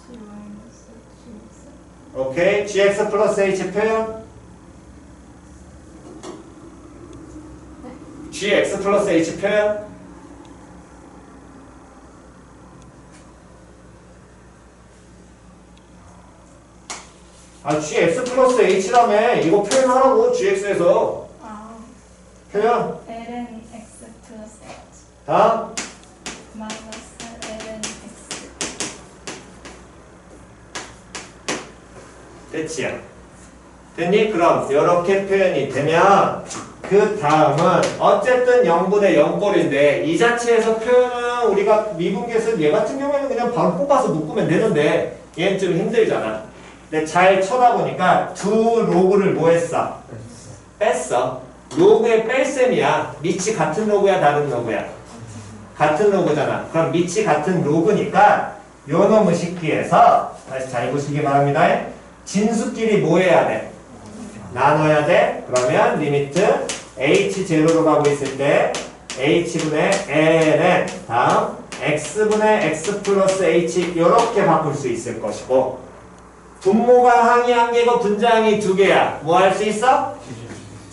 G 마이너스 G X 오케이 gx 플러스 h 표현? Gx 플러스 h 표현? 아 gx 플러스 h라며. 이거 표현하라고 gx에서. 아. 표현? Ln X 플러스 H. 다 됐지요 됐니? 그럼 이렇게 표현이 되면 그 다음은 어쨌든 0분의 0꼴인데 이 자체에서 표현은 우리가 미분계에서 얘 같은 경우에는 그냥 바로 뽑아서 묶으면 되는데 얘는 좀 힘들잖아 근데 잘 쳐다보니까 두 로그를 뭐 했어? 뺐어 로그의 뺄셈이야 밑이 같은 로그야 다른 로그야? 같은 로그잖아 그럼 밑이 같은 로그니까 요 놈의 식기에서 다시 잘 보시기 바랍니다 진수끼리 뭐 해야 돼? 나눠야 돼. 그러면 limit h 제로로 가고 있을 때 h분의 ln 다음 x분의 x 플러스 h 이렇게 바꿀 수 있을 것이고 분모가 항이 한 개고 분자항이 두 개야. 뭐 할 수 있어?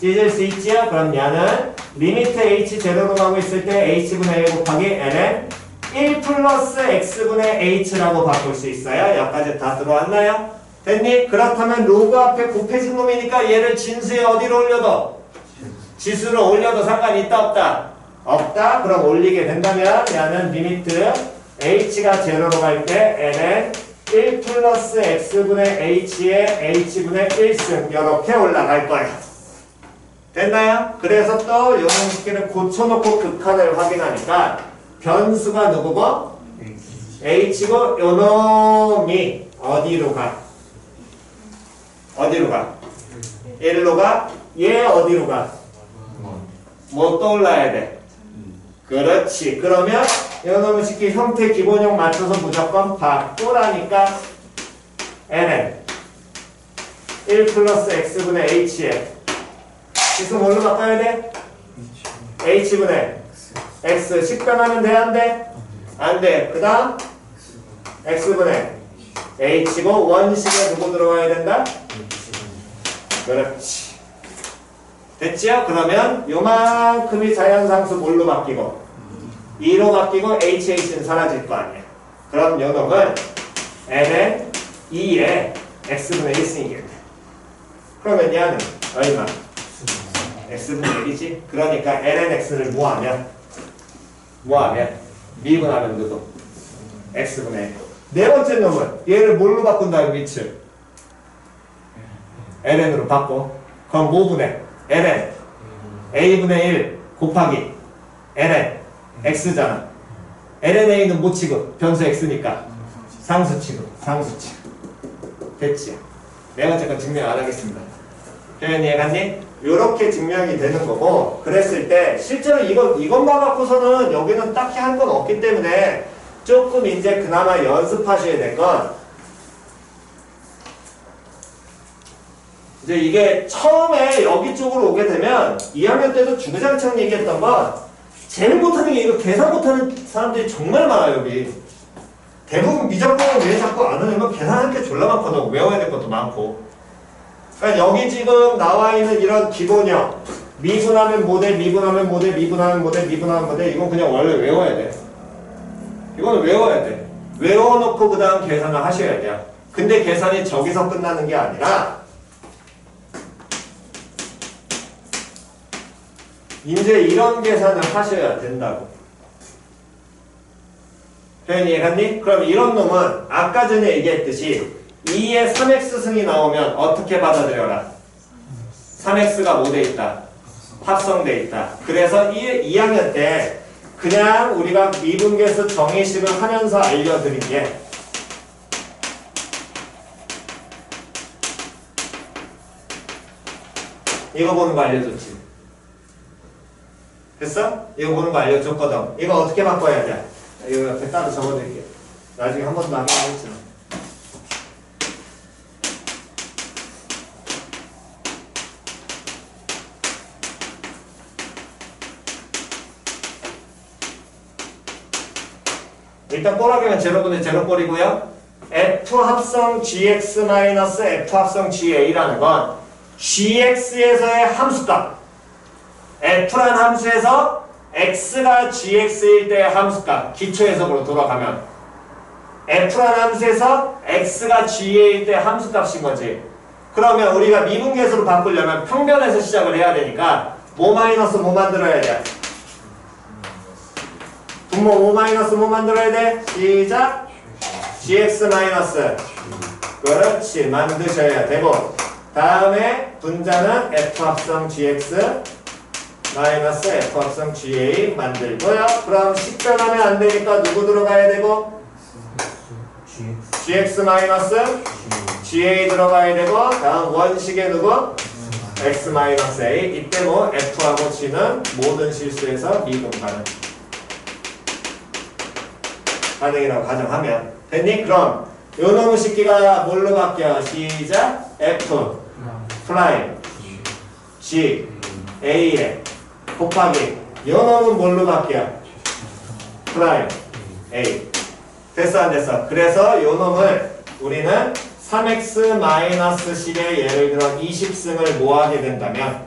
찢을 수 있지요? 그럼 얘는 limit h 제로로 가고 있을 때 h분의 1 곱하기 ln 1 플러스 x분의 h라고 바꿀 수 있어요. 여기까지 다 들어왔나요? 됐니? 그렇다면 로그 앞에 곱해진 놈이니까 얘를 진수에 어디로 올려도 지수로 올려도 상관이 있다 없다? 없다? 그럼 올리게 된다면 얘는 limit h가 제로로 갈때 ln 1 플러스 x분의 h의 h분의 1승 이렇게 올라갈 거예요. 됐나요? 그래서 또 요놈 식기를 고쳐놓고 극한을 확인하니까 변수가 누구고? h고 요놈이 어디로 가? 어디로 가? 1로 가? 얘 어디로 가? 뭐 떠올라야 돼? 그렇지. 그러면 이놈의 식기 형태 기본형 맞춰서 무조건 바꾸라니까 nn 1 플러스 x분의 h에 지수 뭘로 바꿔야 돼? h분의 x 식변하면 돼? 안 돼? 안 돼. 그 다음 x분의 h고 원식에 누구 들어가야 된다? 그렇지. 됐지요? 그러면 요만큼이 자연상수 뭘로 바뀌고 2로 바뀌고 HH는 사라질 거 아니야. 그럼 요 놈은 n은 2에 x분의 1승이겠네. 그러면 얘는 얼마? x분의 1이지? 그러니까 ln x를 뭐하면? 뭐하면? 미분하면 누구? x분의 1. 네 번째 놈은 얘를 뭘로 바꾼다, 밑을? Ln으로 바꿔. 그럼 뭐분의? ln. a분의 1 곱하기 ln. x잖아. lna는 뭐 취급? 변수 x니까. 상수 취급. 상수 취급. 됐지? 네 번째 건 증명 안 하겠습니다. 표현 이해갔니? 요렇게 증명이 되는 거고 그랬을 때 실제로 이거, 이것만 갖고서는 여기는 딱히 한 건 없기 때문에 조금 이제 그나마 연습하셔야 될건 이제 이게 처음에 여기 쪽으로 오게 되면 2학년 때도 주구장창 얘기했던 건 제일 못하는 게 이거 계산 못하는 사람들이 정말 많아요 여기 대부분 미적분을 왜 자꾸 안 하냐면 계산할 게 졸라 많거든 외워야 될 것도 많고 그러니까 여기 지금 나와 있는 이런 기본형 미분하면 모델, 미분하면 모델, 미분하면 모델, 미분하면 모델 이건 그냥 원래 외워야 돼. 이거는 외워야 돼. 외워놓고 그 다음 계산을 하셔야 돼요. 근데 계산이 저기서 끝나는 게 아니라 이제 이런 계산을 하셔야 된다고. 표현이 이해갔니? 그럼 이런 놈은 아까 전에 얘기했듯이 2의 3x승이 나오면 어떻게 받아들여라? 3x가 뭐 돼 있다? 합성돼 있다. 그래서 2, 2학년 때 그냥 우리가 미분계수 정의식을 하면서 알려드린 게 이거 보는 거 알려줬지. 됐어? 이거 보는 거 알려줬거든. 이거 어떻게 바꿔야 돼? 이거 옆에 따로 적어드릴게. 나중에 한번더 하긴 하겠지만. 일단 뽀락이면 제로분의 제로꼴이고요. F 합성 GX 마이너스 F 합성 GA라는 건 GX에서의 함수값. F란 함수에서 X가 GX일 때의 함수값. 기초 해석으로 돌아가면 F란 함수에서 X가 GA일 때 함수값인 거지. 그러면 우리가 미분계수로 바꾸려면 평변에서 시작을 해야 되니까 뭐 마이너스 뭐 만들어야 돼? 분모 5 마이너스 뭐 만들어야 돼? 시작. gx 마이너스. 그렇지. 만드셔야 되고. 다음에 분자는 f 합성 gx 마이너스 f 합성 ga 만들고요. 그럼 식 변하면 안 되니까 누구 들어가야 되고? GX 마이너스 ga 들어가야 되고. 다음 원식에 누구? x 마이너스 a. 이때 뭐 f하고 g는 모든 실수에서 미분 가능. 가능이라고 가정하면 됐니? 그럼 요 놈의 식기가 뭘로 바뀌어? 시작 F prime G A에 곱하기 요 놈은 뭘로 바뀌어? prime A 됐어 안 됐어? 그래서 요 놈을 우리는 3x 마이너스 10의 예를 들어 20승을 모하게 된다면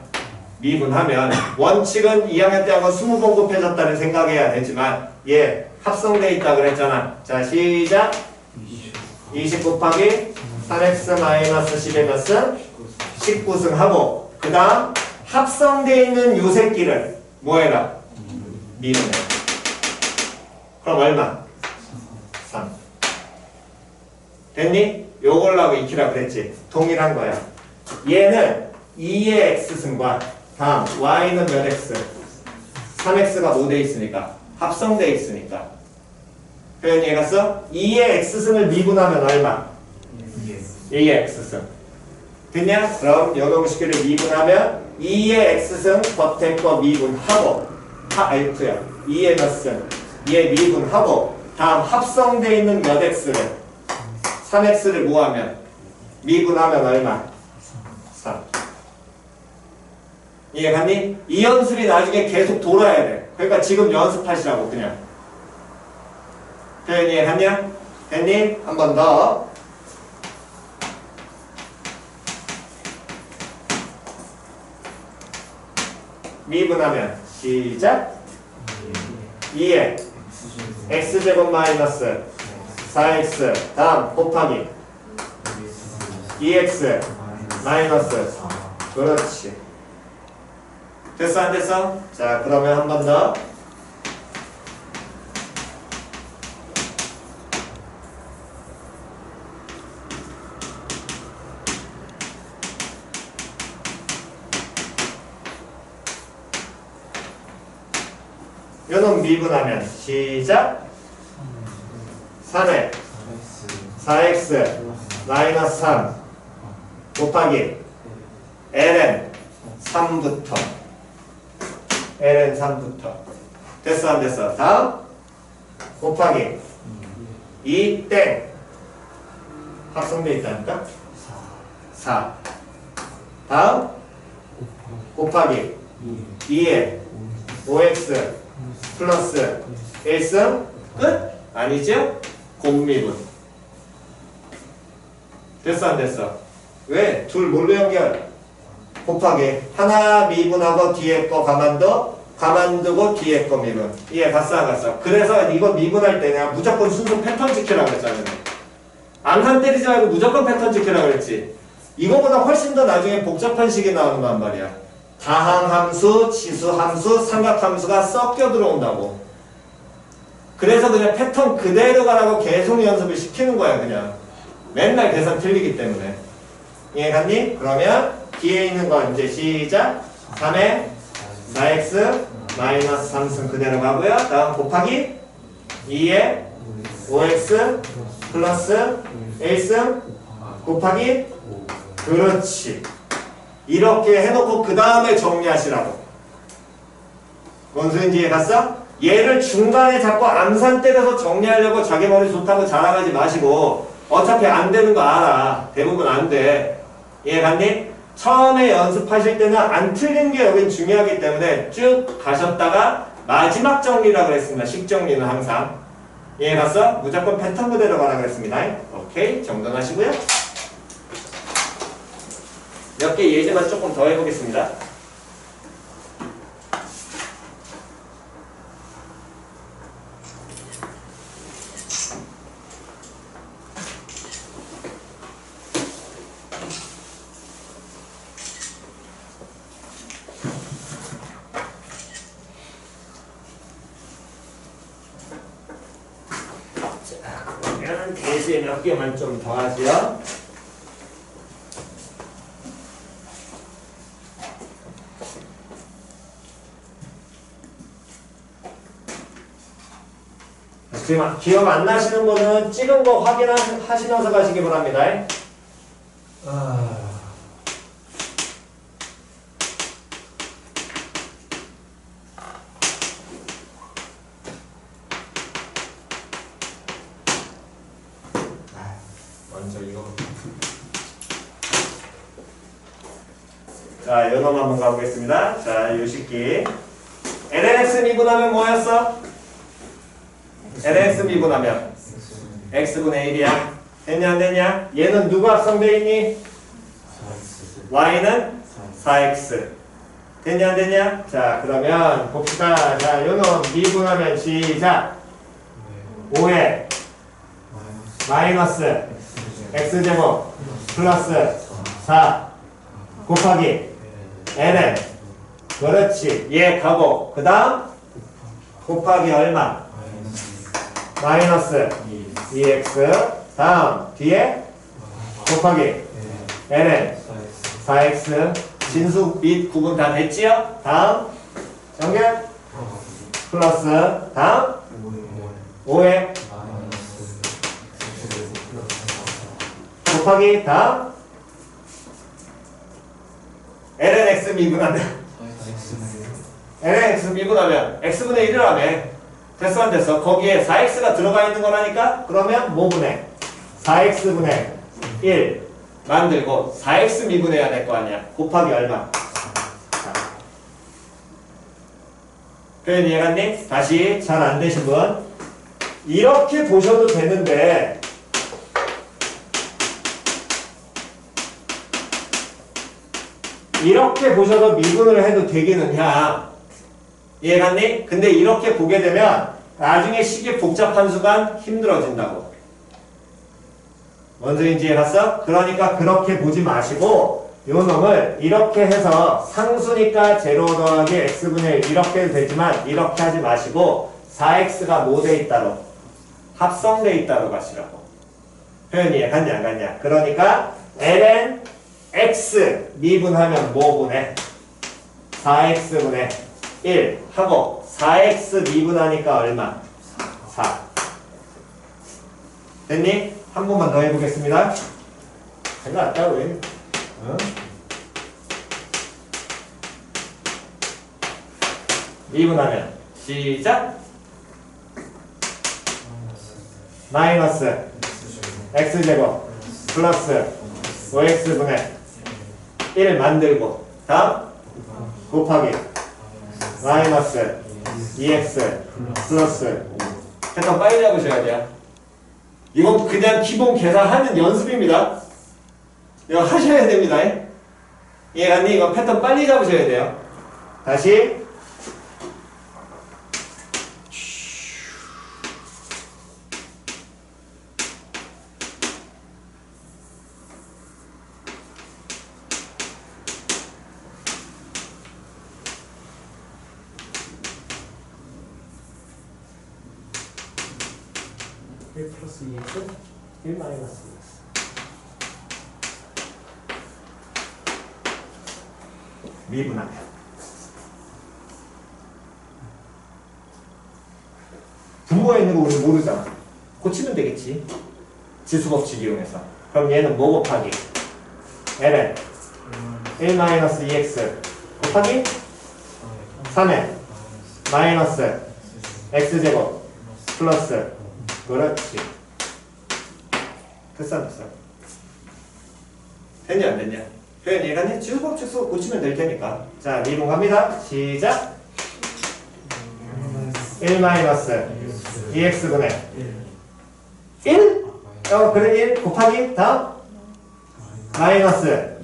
미분하면 원칙은 2학년 때하고 20번 곱해졌다는 생각해야 되지만 얘 합성돼 있다 그랬잖아. 자 시작 20 곱하기 3x 마이너스 10의 몇 승? 19승 하고 그 다음 합성돼 있는 요 새끼를 뭐 해라? 미분해. 그럼 얼마? 3. 됐니? 요걸라고 익히라 그랬지. 동일한 거야. 얘는 2의 x승과 다음 y는 몇 x? 3x가 뭐돼 있으니까 합성돼 있으니까 표현 이해갔어? 2의 x승을 미분하면 얼마? 2의 x승 됐냐? 그럼 요놈식을 미분하면 2의 x승 거 미분하고 하, F야 2의 몇 승? 2의 미분하고 다음 합성돼 있는 몇 x를 3x를 모하면 미분하면 얼마? 3 이해갔니? 이 연습이 나중에 계속 돌아야 돼. 그러니까 지금 연습하시라고 그냥. 표현 이해갔냐? 됐니? 한 번 더. 미분하면 시작. 2에 x제곱 마이너스 4x 다음 곱하기 2x 마이너스 그렇지. 됐어 안 됐어? 자 그러면 한 번 더. 요놈 미분하면 시작. 3에 4x 마이너스 3 곱하기 ln 3부터. ln 3부터. 됐어 안 됐어? 다음. 곱하기 2땡. 합성돼 있다니까? 4 다음. 곱하기 2에 5x 플러스 1승 끝? 아니죠? 곱미분 됐어 안 됐어? 왜? 둘 뭘로 연결? 곱하기 하나 미분하고 뒤에 거 가만둬 가만두고 뒤에 거 미분 이해 갔어 안 갔어 그래서 이거 미분할 때 내가 무조건 순수 패턴 지키라고 했잖아요 암산 때리지 말고 무조건 패턴 지키라고 그랬지 이거보다 훨씬 더 나중에 복잡한 식이 나온단 말이야 다항함수, 지수함수, 삼각함수가 섞여 들어온다고. 그래서 그냥 패턴 그대로 가라고 계속 연습을 시키는 거야 그냥. 맨날 계산 틀리기 때문에. 이해 갔니? 그러면 뒤에 있는 거 이제 시작. 3에 4x 마이너스 3승 그대로 가고요. 다음 곱하기 2에 5x 플러스 1승 곱하기 그렇지 이렇게 해놓고 그 다음에 정리하시라고. 뭔 소린지 이해 갔어? 얘를 중간에 자꾸 암산 때려서 정리하려고 자기 머리 좋다고 자랑하지 마시고 어차피 안 되는 거 알아. 대부분 안 돼. 이해 갔니? 처음에 연습하실 때는 안 틀린 게 여긴 중요하기 때문에 쭉 가셨다가 마지막 정리라고 했습니다. 식정리는 항상. 이해 갔어? 무조건 패턴 그대로 가라 그랬습니다. 오케이. 정돈하시고요 몇 개 예제만 조금 더 해보겠습니다 그러면 대시에 몇 개만 좀 더 하죠. 지금 기억 안 나시는 분은 찍은 거 확인하시면서 가시기 바랍니다. 아, 먼저 이거. 자, 요놈 한번 가보겠습니다. 자, 요식기. LNX 미분하면 뭐였어? LNX 미분하면 x분의 1이야. 됐냐 안 됐냐? 얘는 누구 합성돼 있니? y는 4x. 됐냐 안 됐냐? 자, 그러면 봅시다. 자, 요놈 미분하면 시작. 5에 마이너스 x제곱 플러스 4 곱하기 ln 그렇지 얘 가고 그 다음 곱하기 얼마 마이너스 2x 다음 뒤에 곱하기. ln 4x 진수 및 구분 다 됐지요? 다음 정결. 플러스. 다음 5에 곱하기. 다음 lnx 미분하면. lnx 미분하면 x분의 1을 하네 됐어 안 됐어? 거기에 4x가 들어가 있는 거라니까? 그러면 뭐분의 4x분의 1 만들고 4x 미분해야 될 거 아니야 곱하기 얼마? 표현 이해갔니? 다시 잘 안 되신 분 이렇게 보셔도 되는데 이렇게 보셔도 미분을 해도 되기는 해. 이해갔니? 근데 이렇게 보게 되면 나중에 식이 복잡한 순간 힘들어진다고. 뭔 소리인지 이해갔어? 그러니까 그렇게 보지 마시고 요 놈을 이렇게 해서 상수니까 제로 더하기 x분의 1 이렇게 해도 되지만 이렇게 하지 마시고 4x가 뭐 돼 있다로 합성돼 있다로 가시라고. 표현이 이해갔냐 안 갔냐? 그러니까 ln x 미분하면 뭐분해? 4x분의 1 하고 4x 미분하니까 얼마? 4 됐니? 한 번만 더 해보겠습니다 생각났다 왜? 어? 미분하면 시작 마이너스 x제곱 플러스 5x분의 1 만들고 다음 곱하기 마이너스 2x 플러스 잠깐 빨리 잡으셔야 돼요 이건 그냥 기본 계산하는 연습입니다 이거 하셔야 됩니다 이해갔니? 이거 패턴 빨리 잡으셔야 돼요. 다시. 일 플러스 2x 1 마이너스 2x 미분하면 분모에 있는 거 우리 모르잖아. 고치면 되겠지. 지수법칙 이용해서. 그럼 얘는 뭐 곱하기? ln 1 마이너스 2x 곱하기 3에. 마이너스 x제곱 플러스 그렇지. 됐어 안 됐어. 됐냐 안 됐냐? 표현 이해가니? 지수법칙 써 고치면 될 테니까. 자 미분 갑니다. 시작. 1 마이너스 2x분의 1? 어 그래 1 곱하기 다음? 마이너스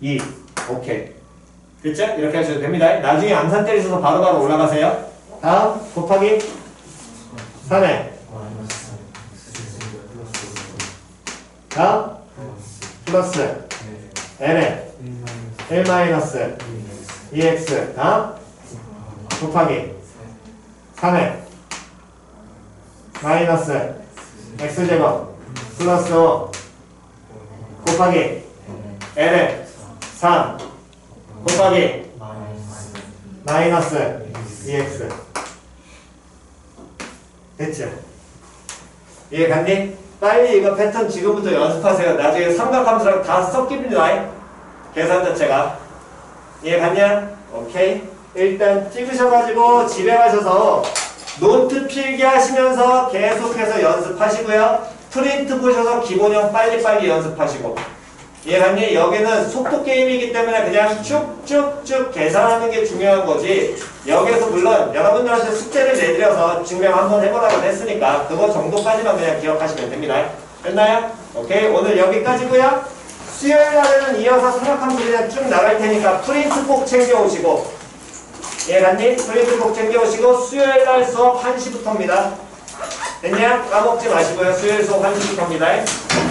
2 오케이. 됐죠? 이렇게 하셔도 됩니다. 나중에 암산 때리셔서 바로바로 올라가세요. 다음 곱하기 3에 다음 플러스 l에 1 마이너스 2x 다음 곱하기 3에 마이너스 x제곱 플러스 5 곱하기 l에 3 곱하기 마이너스 2x 됐죠? 이해 갔니? 빨리 이거 패턴 지금부터 연습하세요. 나중에 삼각함수랑 다 섞입니다. 계산 자체가. 이해 갔냐? 오케이. 일단 찍으셔가지고 집에 가셔서 노트 필기하시면서 계속해서 연습하시고요. 프린트 보셔서 기본형 빨리빨리 연습하시고. 이해 갔니? 여기는 속도 게임이기 때문에 그냥 쭉쭉쭉 계산하는 게 중요한 거지. 여기에서 물론 여러분들한테 숙제를 내드려서 증명 한번 해보라고 했으니까 그거 정도까지만 그냥 기억하시면 됩니다. 됐나요? 오케이. 오늘 여기까지고요. 수요일 날에는 이어서 삼각함수 그냥 쭉 나갈 테니까 프린트 꼭 챙겨오시고 이해 갔니? 프린트 꼭 챙겨오시고 수요일 날 수업 1시부터입니다. 됐냐? 까먹지 마시고요. 수요일 수업 1시부터입니다.